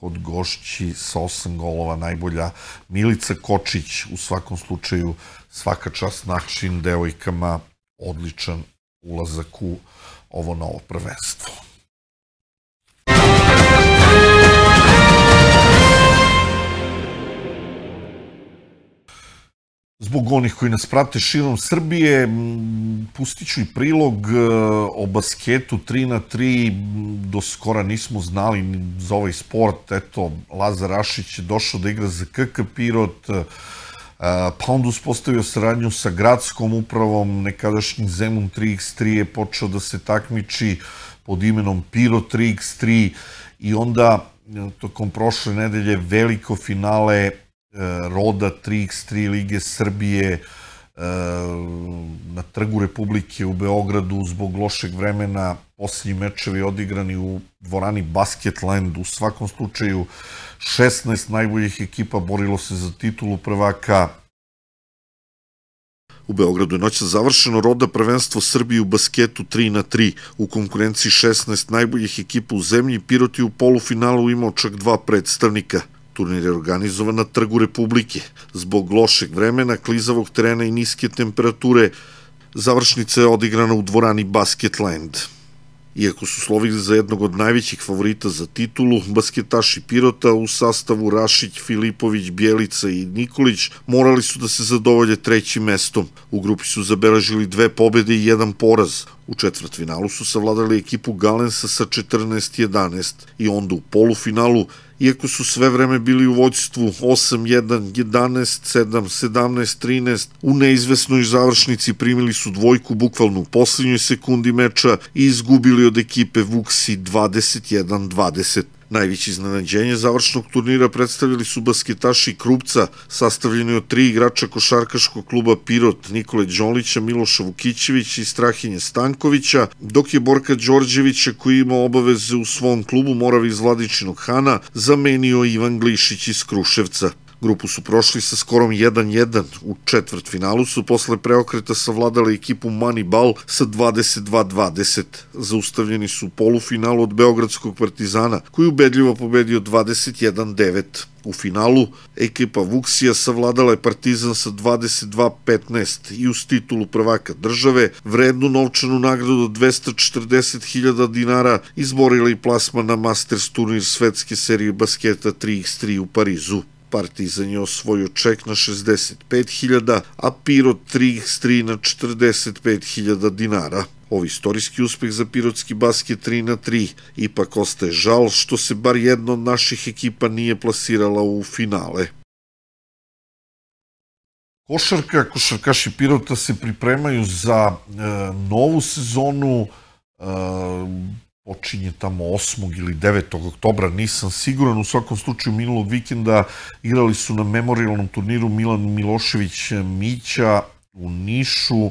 kod gošći sa 8 golova najbolja Milica Kočić, u svakom slučaju svaka čast našim devojkama, odličan ulazak u ovo novo prvenstvo. Zbog onih koji nas prate širom Srbije, pustit ću i prilog o basketu 3 na 3, do skora nismo znali za ovaj sport, eto, Lazar Rašić je došao da igra za KK Pirot, pa onda uspostavio saradnju sa gradskom upravom, nekadašnji Zemun 3x3 je počeo da se takmiči pod imenom Piro 3x3 i onda tokom prošle nedelje veliko finale Roda 3x3 Lige Srbije na Trgu Republike u Beogradu zbog lošeg vremena posljednji mečevi odigrani u dvorani Basketland u svakom slučaju 16 najboljih ekipa borilo se za titulu prvaka U Beogradu je noća završeno roda prvenstvo Srbije u basketu 3 na 3. U konkurenciji 16 najboljih ekipa u zemlji, Pirot je u polufinalu imao čak dva predstavnika. Turnir je organizovan na Trgu Republike. Zbog lošeg vremena, klizavog terena i niske temperature, završnica je odigrana u dvorani Basketland. Iako su slovili za jednog od najvećih favorita za titulu, basketaši Pirota u sastavu Rašić, Filipović, Bjelica i Nikolić morali su da se zadovolje trećim mestom. U grupi su zabeležili dve pobede i jedan poraz. U četvrtfinalu su savladali ekipu Galensa sa 14-11 i onda u polufinalu iako su sve vreme bili u vođstvu 8-1, 11, 7, 17, 13, u neizvesnoj završnici primili su dvojku bukvalno u poslednjoj sekundi meča i izgubili od ekipe Vuksi 21-20. Najveće iznenađenje završnog turnira predstavili su basketaši Krupca, sastavljeni od tri igrača košarkaškog kluba Pirot, Nikole Đonlića, Miloša Vukićevića i Strahinje Stankovića, dok je Borka Đorđevića, koji ima obaveze u svom klubu Moravi iz Vladičinog Hana, zamenio Ivan Glišić iz Kruševca. Grupu su prošli sa skorom 1-1. U četvrt finalu su posle preokreta savladali ekipu Moneyball sa 22-20. Zaustavljeni su u polufinalu od Beogradskog partizana, koji ubedljivo pobedio 21-9. U finalu ekipa Vuksija savladala je Partizan sa 22-15 i uz titulu prvaka države vrednu novčanu nagradu od 240.000 dinara izborila i plasma na Masters turnir svetske serije basketa 3x3 u Parizu. Partizan je osvojio ček na 65.000, a Pirot 3x3 na 45.000 dinara. Ovo istorijski uspeh za pirotski basket 3 na 3 ipak ostaje žal što se bar jedna od naših ekipa nije plasirala u finale. Košarka, košarkaši Pirota se pripremaju za e, novu sezonu, e, počinje tamo 8. ili 9. oktobra, nisam siguran. U svakom slučaju minulog vikenda igrali su na memorialnom turniru Milan Milošević Mića u Nišu. E,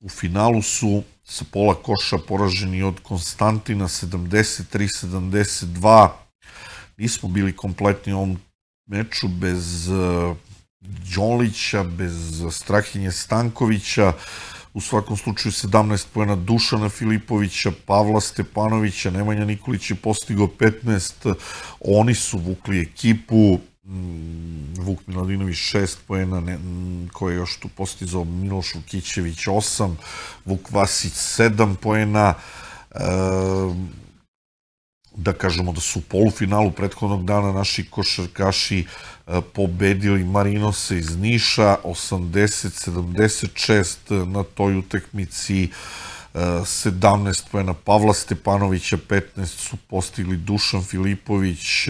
u finalu su sa pola koša poraženi od Konstantina 73-72. Nismo bili kompletni u ovom meču bez Đolića, bez Strahinje Stankovića. U svakom slučaju 17 pojena Dušana Filipovića, Pavla Stepanovića, Nemanja Nikolić je postigao 15. Oni su vukli ekipu, mm, Vuk Miladinović 6 poena, mm, koje je još tu postizao? Miloš Vukićević 8, Vuk Vasić 7 poena, da kažemo da su u polufinalu prethodnog dana naši košarkaši pobedili Marinose iz Niša 80-76 na toj utekmici 17 e, pojena Pavla Stepanovića 15 su postigli Dušan Filipović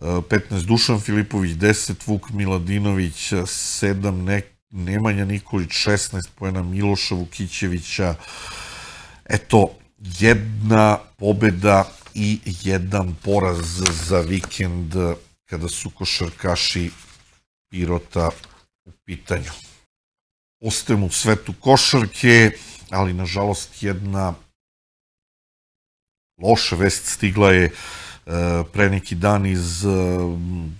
15 e, Dušan Filipović 10 Vuk Miladinović 7 ne, Nemanja Nikolić 16 pojena Miloša Vukićevića. Eto jedna pobeda i jedan poraz za vikend kada su košarkaši Pirota u pitanju. Ostajemo u svetu košarke, ali nažalost jedna loša vest stigla je e, pre neki dan iz e,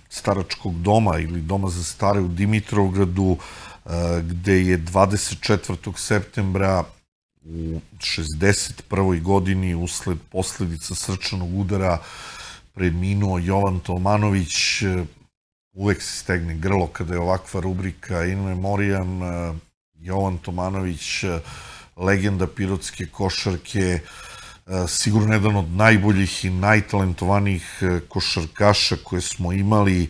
staračkog doma ili doma za stare u Dimitrovgradu, e, gde je 24. septembra u 61. godini usled posledica srčanog udara preminuo Jovan Tolmanović, uvek se stegne grlo kada je ovakva rubrika in memoriam, Jovan Tomanović, legenda pirotske košarke, sigurno jedan od najboljih i najtalentovanijih košarkaša koje smo imali,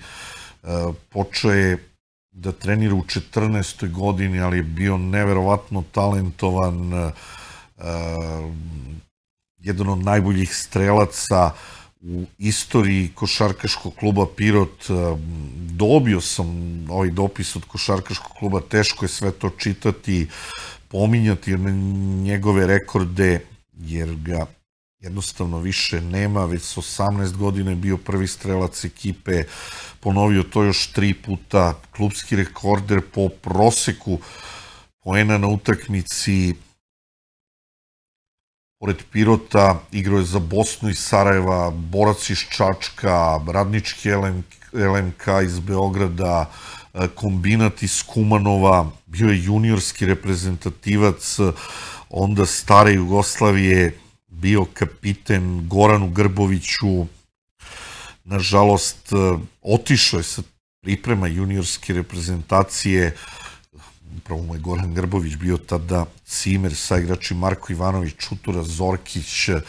počeo je da trenira u 14. godini, ali je bio neverovatno talentovan, uh, jedan od najboljih strelaca u istoriji košarkaškog kluba Pirot. Uh, dobio sam ovaj dopis od košarkaškog kluba, teško je sve to čitati, pominjati njegove rekorde, jer ga jednostavno više nema, već s 18 godina je bio prvi strelac ekipe, ponovio to još tri puta, klubski rekorder po proseku poena na utakmici, pored Pirota, igrao je za Bosnu iz Sarajeva, Borac iz Čačka, Radnički LMK iz Beograda, kombinat iz Kumanova, bio je juniorski reprezentativac, onda stare Jugoslavije, bio kapiten Goranu Grboviću, nažalost, e, otišao je sa priprema juniorske reprezentacije, upravo mu je Goran Grbović bio tada cimer sa igrači Marko Ivanović, Čutura, Zorkić, e,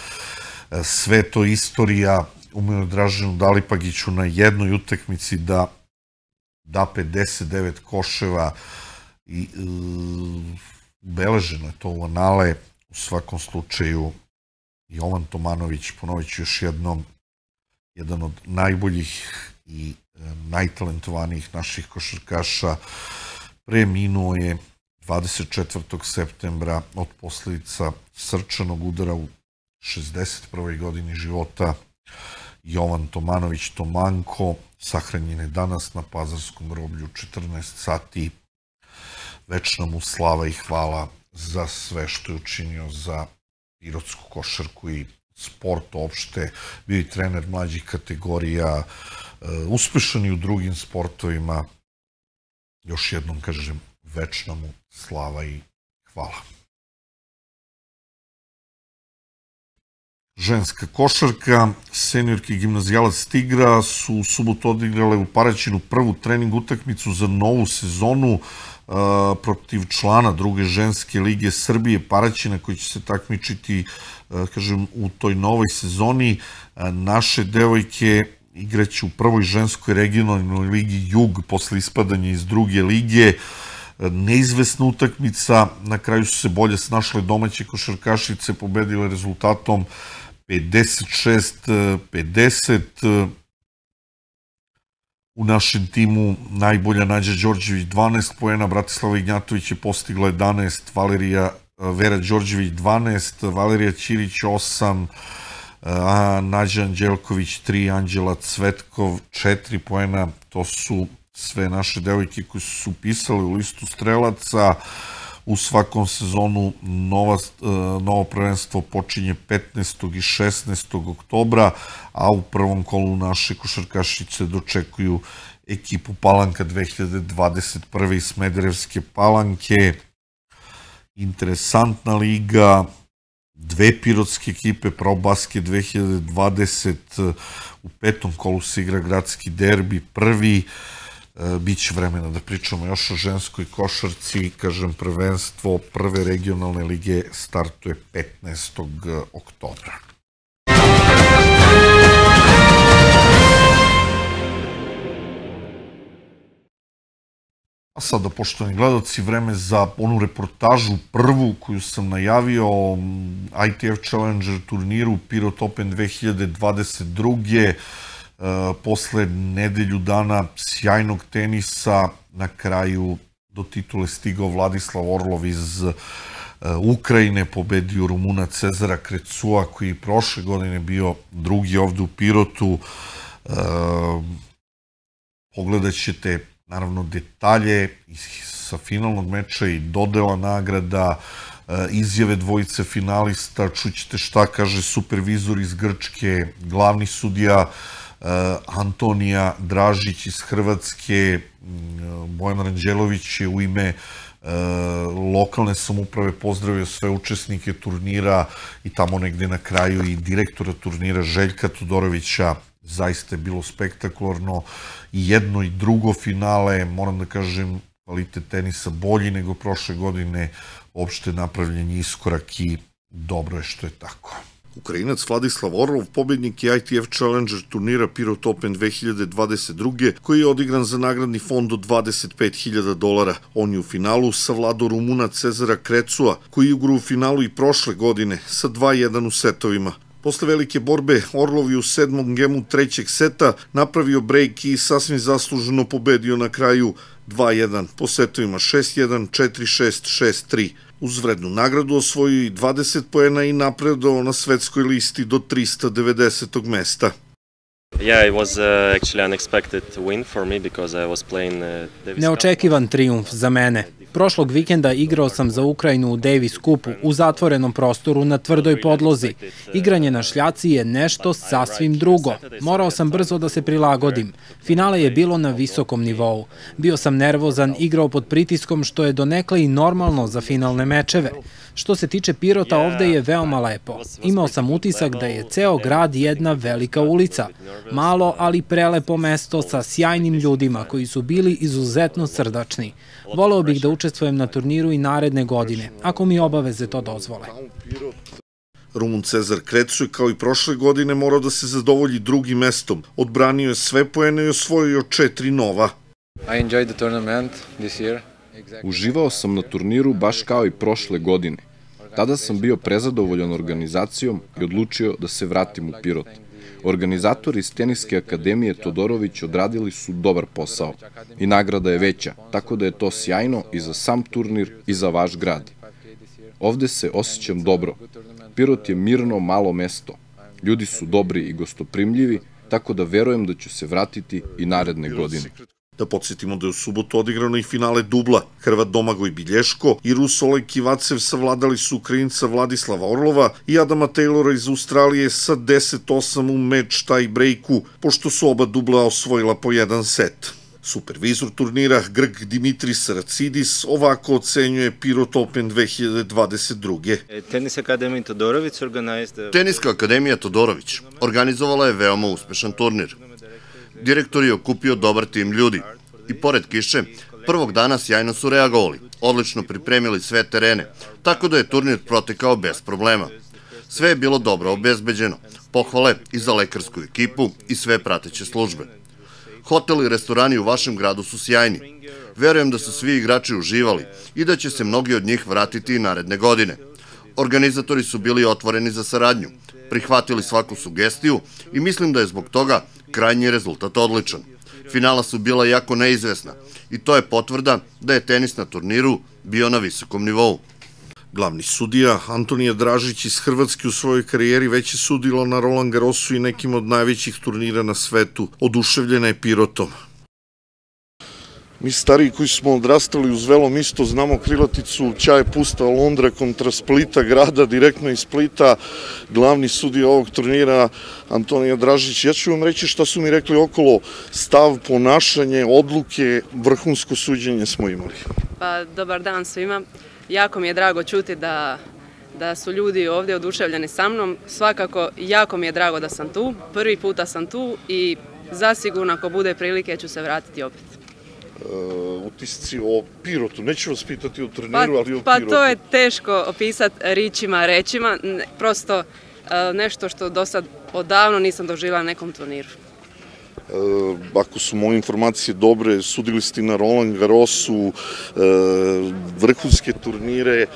sve to istorija, umeo Draženu Dalipagiću na jednoj utekmici da da 59 koševa i e, ubeleženo je to u anale, u svakom slučaju Jovan Tomanović, ponovit ću još jednom, jedan od najboljih i e, najtalentovanijih naših košarkaša, preminuo je 24. septembra od posledica srčanog udara u 61. godini života Jovan Tomanović Tomanko, sahranjen je danas na Pazarskom groblju 14 sati. Večna mu slava i hvala za sve što je učinio za pirotsku košarku i sport opšte, bio trener mlađih kategorija, e, uspešan i u drugim sportovima. Još jednom kažem, večna mu slava i hvala. Ženska košarka, seniorki gimnazijalac Tigra su u subotu odigrale u Paraćinu prvu trening utakmicu za novu sezonu uh, protiv člana druge ženske lige Srbije Paraćina koji će se takmičiti uh, kažem u toj novoj sezoni. Uh, naše devojke igraće u prvoj ženskoj regionalnoj ligi Jug posle ispadanja iz druge lige. Neizvesna utakmica, na kraju su se bolje snašle domaće košarkašice, pobedile rezultatom 56-50 u našem timu najbolja Nađa Đorđević 12 poena, Bratislava Ignjatović je postigla 11, Valerija Vera Đorđević 12, Valerija Ćirić 8, a Nađa Anđelković 3, Anđela Cvetkov 4 poena, to su sve naše devojke koje su upisale u listu strelaca. U svakom sezonu nova, e, novo prvenstvo počinje 15. i 16. oktobra, a u prvom kolu naše košarkašice dočekuju ekipu Palanka 2021. iz Smederevske Palanke. Interesantna liga, dve pirotske ekipe, Pro Basket 2020, u petom kolu se igra gradski derbi, prvi, E, Biće vremena da pričamo još o ženskoj košarci, kažem prvenstvo prve regionalne lige startuje 15. oktobra. A sada, poštovani gledalci, vreme za onu reportažu prvu koju sam najavio o ITF Challenger turniru Pirot Open 2022 posle nedelju dana sjajnog tenisa, na kraju do titule stigao Vladislav Orlov iz Ukrajine, pobedio Rumuna Cezara Krecua, koji prošle godine bio drugi ovde u Pirotu. Pogledat ćete naravno detalje sa finalnog meča i dodela nagrada, izjave dvojice finalista, čućete šta kaže supervizor iz Grčke, glavni sudija Eh, Antonija Dražić iz Hrvatske, mm, Bojan Ranđelović je u ime eh, lokalne samuprave pozdravio sve učesnike turnira i tamo negde na kraju i direktora turnira Željka Todorovića zaista je bilo spektakularno i jedno i drugo finale, moram da kažem kvalitet tenisa bolji nego prošle godine, opšte napravljen iskorak i dobro je što je tako. Ukrajinac Vladislav Orlov, pobednik je ITF Challenger turnira Pirot Open 2022. koji je odigran za nagradni fond od 25.000 dolara. On je u finalu savladao Rumuna Cezara Krecua, koji je u finalu i prošle godine sa 2-1 u setovima. Posle velike borbe, Orlov je u sedmom gemu trećeg seta napravio break i sasvim zasluženo pobedio na kraju 2-1 po setovima 6-1, 4-6, 6-3. Uz vrednu nagradu osvojio i 20 poena i napredao na svetskoj listi do 390. mesta.
Uh, uh,
Neočekivan trijumf za mene. Prošlog vikenda igrao sam za Ukrajinu u Davis Kupu u zatvorenom prostoru na tvrdoj podlozi. Igranje na šljaci je nešto sasvim drugo. Morao sam brzo da se prilagodim. Finale je bilo na visokom nivou. Bio sam nervozan, igrao pod pritiskom što je donekle i normalno za finalne mečeve. Što se tiče Pirota, ovde je veoma lepo. Imao sam utisak da je ceo grad jedna velika ulica. Malo, ali prelepo mesto sa sjajnim ljudima koji su bili izuzetno srdačni. Voleo bih da učestvujem na turniru i naredne godine, ako mi obaveze to dozvole.
Rumun Cezar Krecu je kao i prošle godine morao da se zadovolji drugim mestom. Odbranio je sve poene i osvojio četiri nova.
I enjoyed the tournament this year.
Uživao sam na turniru baš kao i prošle godine. Tada sam bio prezadovoljan organizacijom i odlučio da se vratim u Pirot. Organizatori iz Teniske akademije Todorović odradili su dobar posao i nagrada je veća, tako da je to sjajno i za sam turnir i za vaš grad. Ovde se osjećam dobro. Pirot je mirno malo mesto. Ljudi su dobri i gostoprimljivi, tako da verujem da ću se vratiti i naredne godine.
Da podsjetimo da je u subotu odigrano i finale dubla. Hrvat Domagoj Bilješko i Rus Olej Kivacev savladali su Ukrajinca Vladislava Orlova i Adama Taylora iz Australije sa 10-8 u meč taj brejku, pošto su oba dubla osvojila po jedan set. Supervizor turnira Grg Dimitris Saracidis ovako ocenjuje Pirot Open 2022.
Tenis Akademija Todorović organized...
Teniska akademija Todorović organizovala je veoma uspešan turnir. Direktor je okupio dobar tim ljudi. I pored kiše, prvog dana sjajno su reagovali, odlično pripremili sve terene, tako da je turnir protekao bez problema. Sve je bilo dobro obezbeđeno, pohvale i za lekarsku ekipu i sve prateće službe. Hotel i restorani u vašem gradu su sjajni. Verujem da su svi igrači uživali i da će se mnogi od njih vratiti i naredne godine. Organizatori su bili otvoreni za saradnju, prihvatili svaku sugestiju i mislim da je zbog toga krajnji rezultat odličan. Finala su bila jako neizvesna i to je potvrda da je tenis na turniru bio na visokom nivou.
Glavni sudija Antonija Dražić iz Hrvatske u svojoj karijeri već je sudila na Roland Garrosu i nekim od najvećih turnira na svetu. Oduševljena je Pirotom. Mi stariji koji smo odrastali uz velo misto znamo krilaticu Čaje pusta Londra kontra Splita, grada direktno iz Splita, glavni sudija ovog turnira Antonija Dražić. Ja ću vam reći šta su mi rekli okolo, stav, ponašanje, odluke, vrhunsko suđenje smo imali.
Pa, dobar dan svima. Jako mi je drago čuti da da su ljudi ovdje oduševljeni sa mnom. Svakako, jako mi je drago da sam tu. Prvi puta sam tu i zasigurno ako bude prilike ću se vratiti opet.
Uh, utisci o Pirotu. Neću vas pitati o turniru,
pa,
ali o
pa
Pirotu.
Pa to je teško opisati ričima, rečima. Prosto uh, nešto što do sad odavno nisam doživjela na nekom turniru.
Uh, ako su moje informacije dobre, sudili ste na Roland Garrosu, vrhunske turnire,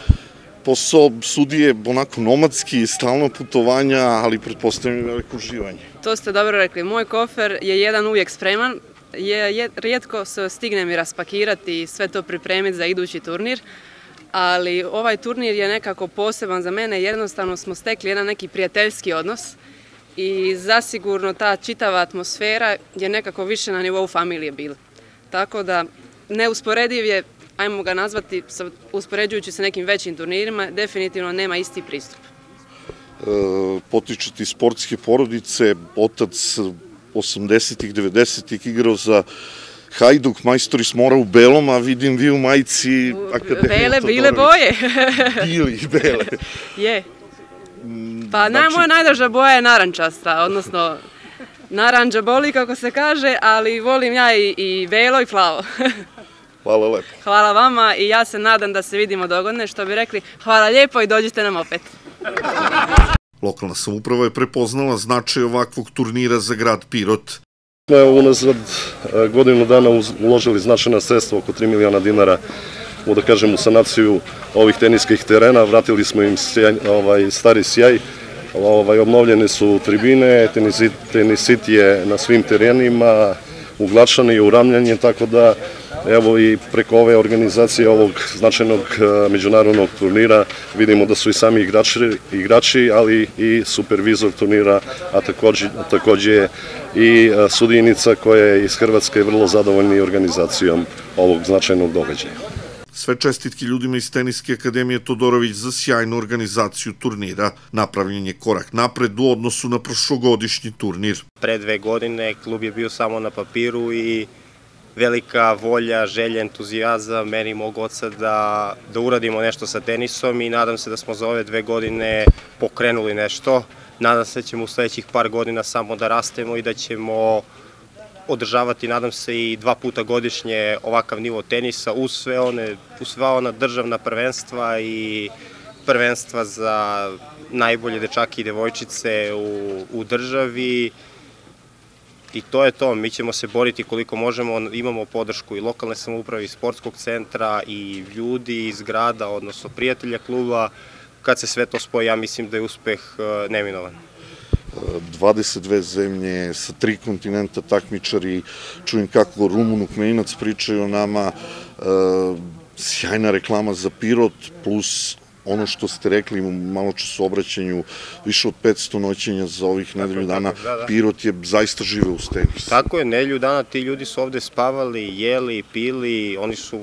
posao sudije onako nomadski, stalno putovanja, ali pretpostavljam i veliko uživanje.
To ste dobro rekli. Moj kofer je jedan uvijek spreman, je, je, rijetko se stignem i raspakirati i sve to pripremiti za idući turnir, ali ovaj turnir je nekako poseban za mene, jednostavno smo stekli jedan neki prijateljski odnos i zasigurno ta čitava atmosfera je nekako više na nivou familije bila. Tako da neusporediv je, ajmo ga nazvati, uspoređujući se nekim većim turnirima, definitivno nema isti pristup.
E, sportske porodice, otac 80-ih, 90-ih igrao za Hajduk, majstori Smora u belom, a vidim vi u majici Akademije
Bele, bile boje.
Bili, bele.
Je. Pa znači... moja najdraža boja je narančasta, odnosno naranđa boli kako se kaže, ali volim ja i, i belo i plavo.
Hvala lepo.
Hvala vama i ja se nadam da se vidimo dogodne, što bi rekli hvala lijepo i dođite nam opet.
Lokalna samuprava je prepoznala značaj ovakvog turnira za grad Pirot.
Evo, unazad godinu dana uložili značajna sredstva, oko 3 miliona dinara u, da kažem, u sanaciju ovih teniskih terena, vratili smo im ovaj, stari sjaj, ovaj, obnovljene su tribine, tenisit, je na svim terenima, uglačani i uramljanje, tako da evo i preko ove organizacije ovog značajnog međunarodnog turnira vidimo da su i sami igrači, igrači ali i supervizor turnira, a takođe, i sudijinica koja je iz Hrvatske vrlo zadovoljni organizacijom ovog značajnog događaja.
Sve čestitke ljudima iz Teniske akademije Todorović za sjajnu organizaciju turnira. Napravljen je korak napred u odnosu na prošlogodišnji turnir.
Pre dve godine klub je bio samo na papiru i velika volja, želja, entuzijazam meni mog oca da, da uradimo nešto sa tenisom i nadam se da smo za ove dve godine pokrenuli nešto. Nadam se da ćemo u sledećih par godina samo da rastemo i da ćemo održavati, nadam se, i dva puta godišnje ovakav nivo tenisa uz sve one, uz sva ona državna prvenstva i prvenstva za najbolje dečake i devojčice u, u državi. I to je to, mi ćemo se boriti koliko možemo, imamo podršku i lokalne samouprave, i sportskog centra, i ljudi iz grada, odnosno prijatelja kluba. Kad se sve to spoji, ja mislim da je uspeh neminovan.
22 zemlje, sa tri kontinenta takmičari, čujem kako Rumun Ukmeinac pričaju o nama, sjajna reklama za Pirot, plus ono što ste rekli malo čas u obraćanju, više od 500 noćenja za ovih nedelju dana, da, da. Pirot je zaista žive u tenis.
Tako je, nedelju dana ti ljudi su ovde spavali, jeli, pili, oni su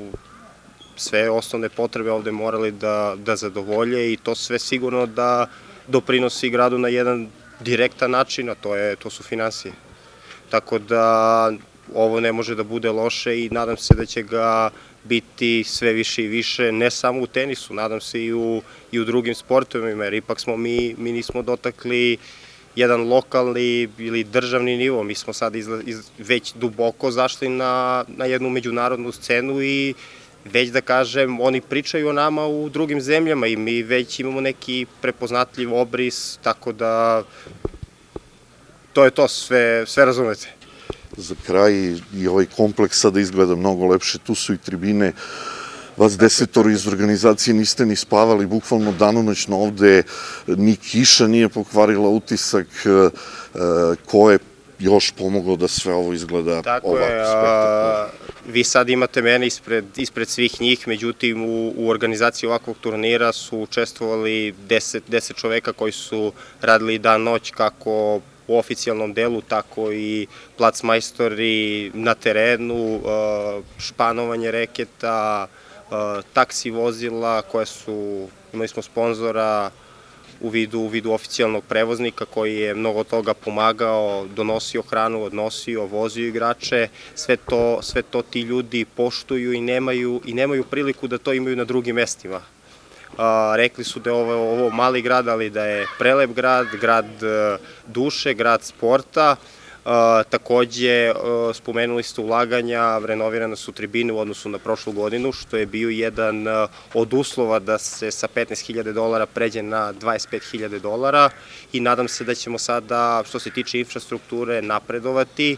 sve osnovne potrebe ovde morali da, da zadovolje i to sve sigurno da doprinosi gradu na jedan direktan način, a to, je, to su finansije. Tako da ovo ne može da bude loše i nadam se da će ga biti sve više i više, ne samo u tenisu, nadam se i u, i u drugim sportovima, jer ipak smo mi, mi nismo dotakli jedan lokalni ili državni nivo, mi smo sad izla, iz, već duboko zašli na, na jednu međunarodnu scenu i već da kažem, oni pričaju o nama u drugim zemljama i mi već imamo neki prepoznatljiv obris, tako da to je to, sve, sve razumete
za kraj i ovaj kompleks sada izgleda mnogo lepše. Tu su i tribine, vas desetori iz organizacije niste ni spavali, bukvalno danonoćno ovde ni kiša nije pokvarila utisak e, e, ko je još pomogao da sve ovo izgleda Tako ovako a,
vi sad imate mene ispred, ispred svih njih, međutim u, u organizaciji ovakvog turnira su učestvovali 10, 10 čoveka koji su radili dan noć kako u oficijalnom delu, tako i plac majstori na terenu, e, španovanje reketa, e, taksi vozila koje su, imali smo sponzora u vidu, u vidu oficijalnog prevoznika koji je mnogo toga pomagao, donosio hranu, odnosio, vozio igrače, sve to, sve to ti ljudi poštuju i nemaju, i nemaju priliku da to imaju na drugim mestima rekli su da je ovo, ovo mali grad, ali da je prelep grad, grad e, duše, grad sporta, Takođe, spomenuli ste ulaganja, renovirane su tribine u odnosu na prošlu godinu, što je bio jedan od uslova da se sa 15.000 dolara pređe na 25.000 dolara i nadam se da ćemo sada, što se tiče infrastrukture, napredovati.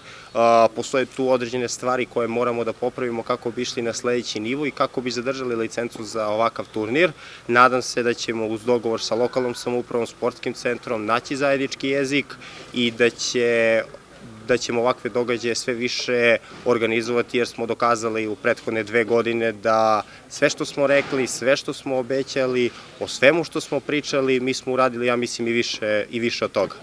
Postoje tu određene stvari koje moramo da popravimo kako bi išli na sledeći nivo i kako bi zadržali licencu za ovakav turnir. Nadam se da ćemo uz dogovor sa lokalnom samoupravom, sportskim centrom naći zajednički jezik i da će da ćemo ovakve događaje sve više organizovati jer smo dokazali u prethodne dve godine da sve što smo rekli, sve što smo obećali, o svemu što smo pričali, mi smo uradili, ja mislim, i više, i više od toga.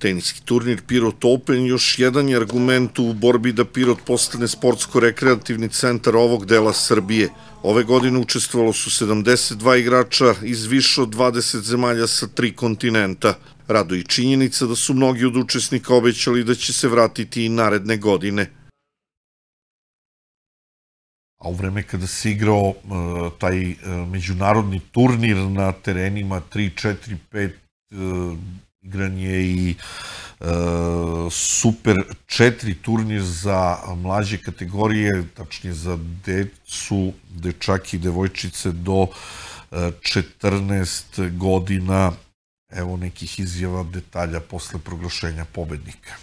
Teniski turnir Pirot Open još jedan je argument u borbi da Pirot postane sportsko-rekreativni centar ovog dela Srbije. Ove godine učestvovalo su 72 igrača iz više od 20 zemalja sa tri kontinenta. Rado i činjenica da su mnogi od učesnika obećali da će se vratiti i naredne godine. A u vreme kada se igrao uh, taj uh, međunarodni turnir na terenima 3, 4, 5, uh, igran je i uh, Super 4 turnir za mlađe kategorije, tačnije za decu, dečaki i devojčice do uh, 14 godina Evo nekih izjava, detalja posle proglašenja pobednika.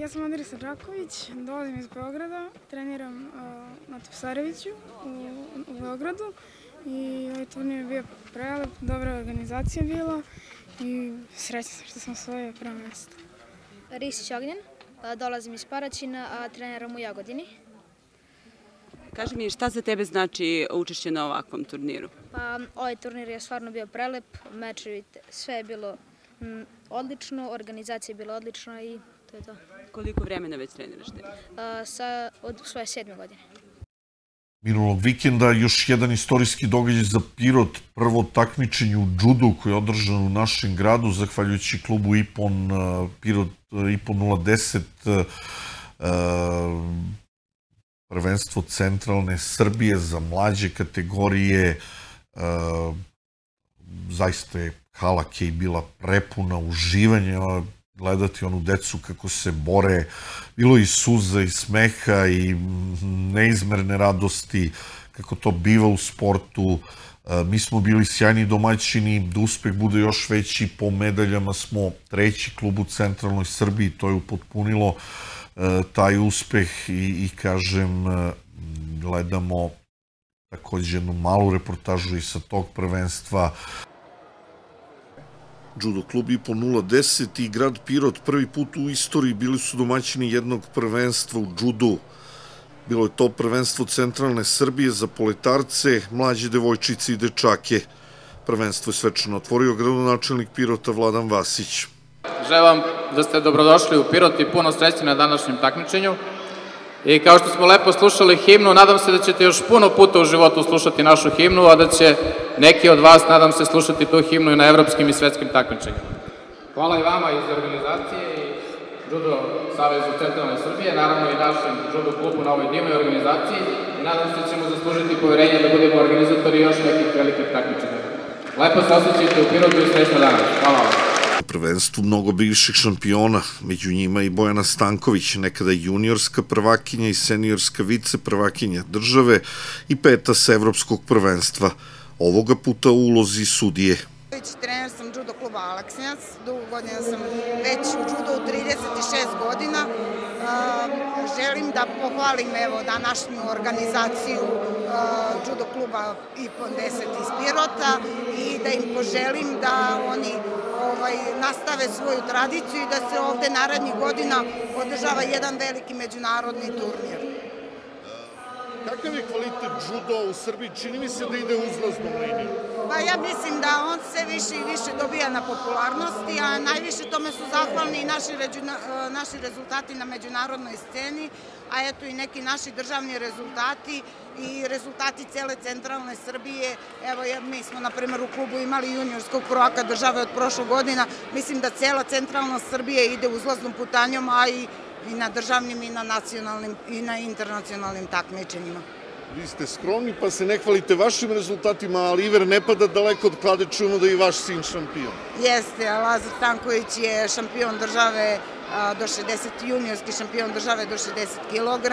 Ja sam Andrisa Đaković, dolazim iz Beograda, treniram uh, na Tepsareviću u, u Beogradu i ovaj turnir je bio prelep, dobra organizacija bila i srećna sam što sam osvojio prvo mesto.
Risić Ognjen, dolazim iz Paraćina, a treniram u Jagodini.
Kaži mi, šta za tebe znači učešće na ovakvom turniru?
Pa, ovaj turnir je stvarno bio prelep, mečevi, sve je bilo m, odlično, organizacija je bila odlična i to je to.
Koliko vremena već treniraš te?
A, sa, od svoje sedme godine.
Minulog vikenda još jedan istorijski događaj za Pirot, prvo takmičenje u judu koje je održano u našem gradu, zahvaljujući klubu Ipon, Pirot Ipon 010, prvenstvo centralne Srbije za mlađe kategorije, zaista je hala Kej bila prepuna uživanja, gledati onu decu kako se bore, bilo i suza i smeha i neizmerne radosti, kako to biva u sportu, mi smo bili sjajni domaćini, da uspeh bude još veći, po medaljama smo treći klub u centralnoj Srbiji, to je upotpunilo taj uspeh i, i kažem, gledamo takođe jednu malu reportažu i sa tog prvenstva. Judo klub i po 0-10 i grad Pirot prvi put u istoriji bili su domaćini jednog prvenstva u judu. Bilo je to prvenstvo centralne Srbije za poletarce, mlađe devojčice i dečake. Prvenstvo je svečano otvorio gradonačelnik Pirota Vladan Vasić.
Želim da ste dobrodošli u Pirot i puno sreće na današnjem takmičenju. I kao što smo lepo slušali himnu, nadam se da ćete još puno puta u životu slušati našu himnu, a da će neki od vas, nadam se, slušati tu himnu i na evropskim i svetskim takmičenjima. Hvala i vama iz organizacije i Judo Savezu Centralne Srbije, naravno i našem Judo klubu na ovoj divnoj organizaciji i nadam se da ćemo zaslužiti poverenje da budemo organizatori još nekih velikih takmičenja. Lepo se osjećajte u Pirotu i srećno danas. Hvala vam
prvenstvu mnogo bivših šampiona, među njima i Bojana Stanković, nekada juniorska prvakinja i seniorska vice prvakinja države i peta sa evropskog prvenstva. Ovoga puta u ulozi sudije.
Trener sam judo kluba Aleksinac, dugo godina sam već u judo u 36 godina. Želim da pohvalim evo današnju organizaciju judo kluba IPON 10 iz Pirota i da im poželim da oni ovaj, nastave svoju tradiciju i da se ovde narednih godina održava jedan veliki međunarodni turnir.
Kakav je kvalitet judo u Srbiji? Čini mi se da ide uzlaznom linijom.
Pa ja mislim da on sve više i više dobija na popularnosti, a najviše tome su zahvalni i naši, naši rezultati na međunarodnoj sceni, a eto i neki naši državni rezultati i rezultati cele centralne Srbije. Evo, mi smo, na primjer, u klubu imali juniorskog prvaka države od prošlog godina. Mislim da cela centralna Srbije ide uzlaznom putanjom, a i i na državnim i na nacionalnim i na internacionalnim takmičenjima.
Vi ste skromni pa se ne hvalite vašim rezultatima, ali Iver ne pada daleko od klade, čujemo da je i vaš sin šampion.
Jeste, Lazar Stanković je šampion države do 60, juniorski šampion države do 60 kg.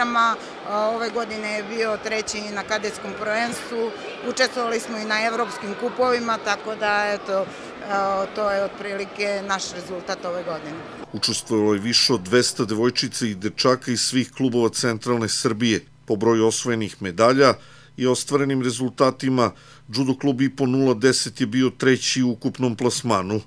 Ove godine je bio treći na kadetskom prvenstvu. Učestvovali smo i na evropskim kupovima, tako da eto, to je otprilike naš rezultat ove godine.
Učestvovalo je više od 200 devojčica i dečaka iz svih klubova centralne Srbije. Po broju osvojenih medalja i ostvarenim rezultatima, judo klub IPO 010 je bio treći u ukupnom plasmanu.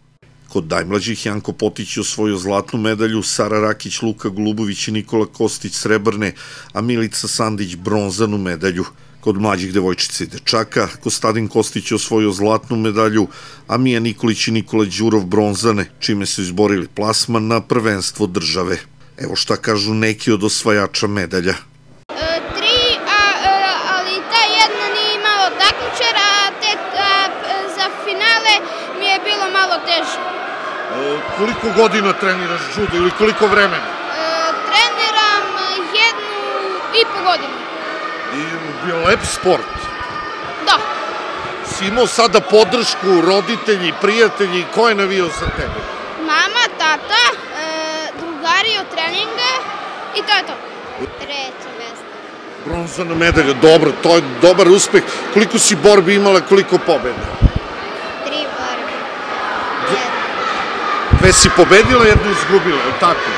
Kod najmlađih Janko Potić je osvojio zlatnu medalju, Sara Rakić, Luka Golubović i Nikola Kostić srebrne, a Milica Sandić bronzanu medalju. Kod mlađih devojčica i dečaka, Kostadin Kostić je osvojio zlatnu medalju, a Mija Nikolić i Nikola Đurov bronzane, čime su izborili plasman na prvenstvo države. Evo šta kažu neki od osvajača medalja.
Tri, a, ali ta jedna nije imalo takmičara, a te, za finale mi je bilo malo teže.
Koliko godina treniraš judo ili koliko vremena?
treniram jednu i po godinu.
Bio lep sport.
Da.
Si imao sada podršku, roditelji, prijatelji, ko je navio za tebe?
Mama, tata, e, drugari od treninga i to je to. Treće mesto.
Bronzana medalja, dobro, to je dobar uspeh. Koliko si borbi imala, koliko pobjeda?
Tri borbe.
Dve si pobedila, jednu izgubila, je tako?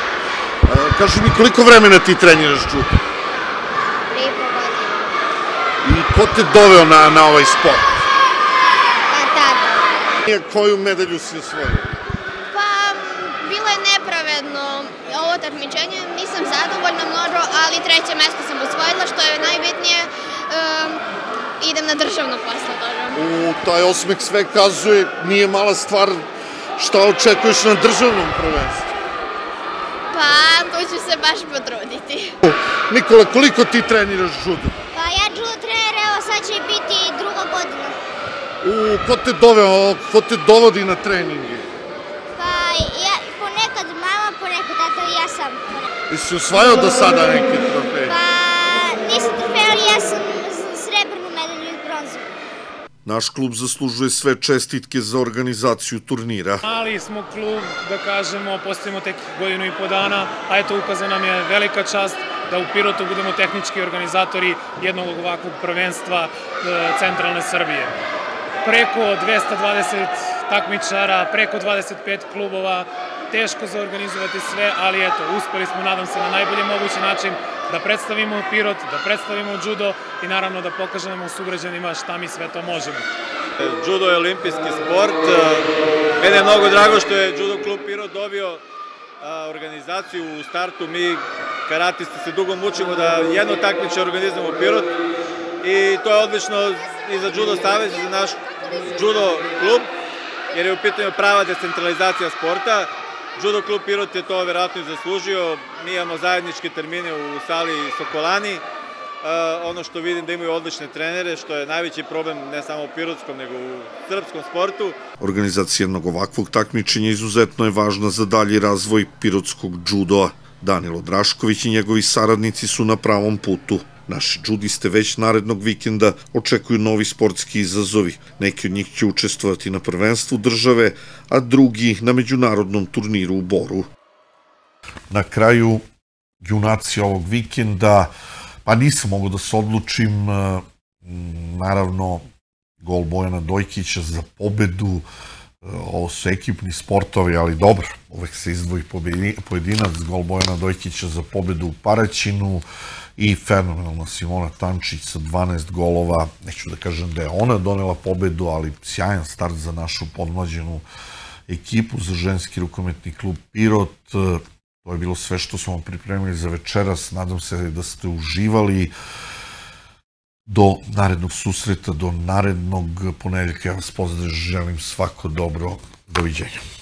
E, kaži mi, koliko vremena ti treniraš judo? I ko te doveo na, na ovaj sport?
Pa tada.
Koju medalju si osvojio?
Pa, bilo je nepravedno ovo takmičenje, nisam zadovoljna mnogo, ali treće mesto sam osvojila, što je najbitnije. Um, idem na državno posle toga.
U, taj osmeh sve kazuje, nije mala stvar šta očekuješ na državnom prvenstvu.
Pa, tu ću se baš potruditi.
Nikola, koliko ti treniraš judo?
Sad će biti druga godina.
U, ko te doveo, ko te dovodi na treninge?
Pa ja, ponekad mama, ponekad tata i ja sam.
Jesi osvajao do sada neke Naš klub zaslužuje sve čestitke za organizaciju turnira.
Mali smo klub, da kažemo, postojimo tek godinu i po dana, a eto ukazana nam je velika čast da u Pirotu budemo tehnički organizatori jednog ovakvog prvenstva e, centralne Srbije. Preko 220 takmičara, preko 25 klubova, teško za organizovati sve, ali eto, uspeli smo, nadam se, na najbolji mogući način da predstavimo Pirot, da predstavimo judo i naravno da pokažemo sugrađanima šta mi sve to možemo.
Judo je olimpijski sport. Mene je mnogo drago što je Judo klub Pirot dobio organizaciju u startu. Mi karatisti se dugo mučimo da jedno takmiče organizujemo Pirot i to je odlično i za Judo Savez i za naš Judo klub jer je u pitanju prava decentralizacija sporta. Judo klub Pirot je to verovatno i zaslužio. Mi imamo zajedničke termine u sali Sokolani. Uh, ono što vidim da imaju odlične trenere, što je najveći problem ne samo u pirotskom, nego u srpskom sportu.
Organizacija jednog ovakvog takmičenja izuzetno je važna za dalji razvoj pirotskog judoa. Danilo Drašković i njegovi saradnici su na pravom putu. Naši džudiste već narednog vikenda očekuju novi sportski izazovi. Neki od njih će učestvovati na prvenstvu države, a drugi na međunarodnom turniru u Boru. Na kraju, junaci ovog vikenda, pa nisam mogu da se odlučim, naravno, gol Bojana Dojkića za pobedu, ovo su ekipni sportovi, ali dobro, uvek se izdvoji pojedinac, gol Bojana Dojkića za pobedu u Paraćinu, i fenomenalna Simona Tančić sa 12 golova. Neću da kažem da je ona donela pobedu, ali sjajan start za našu podmlađenu ekipu, za ženski rukometni klub Pirot. To je bilo sve što smo pripremili za večeras. Nadam se da ste uživali do narednog susreta, do narednog ponedeljka. Ja vas pozdravim, želim svako dobro. Doviđenja.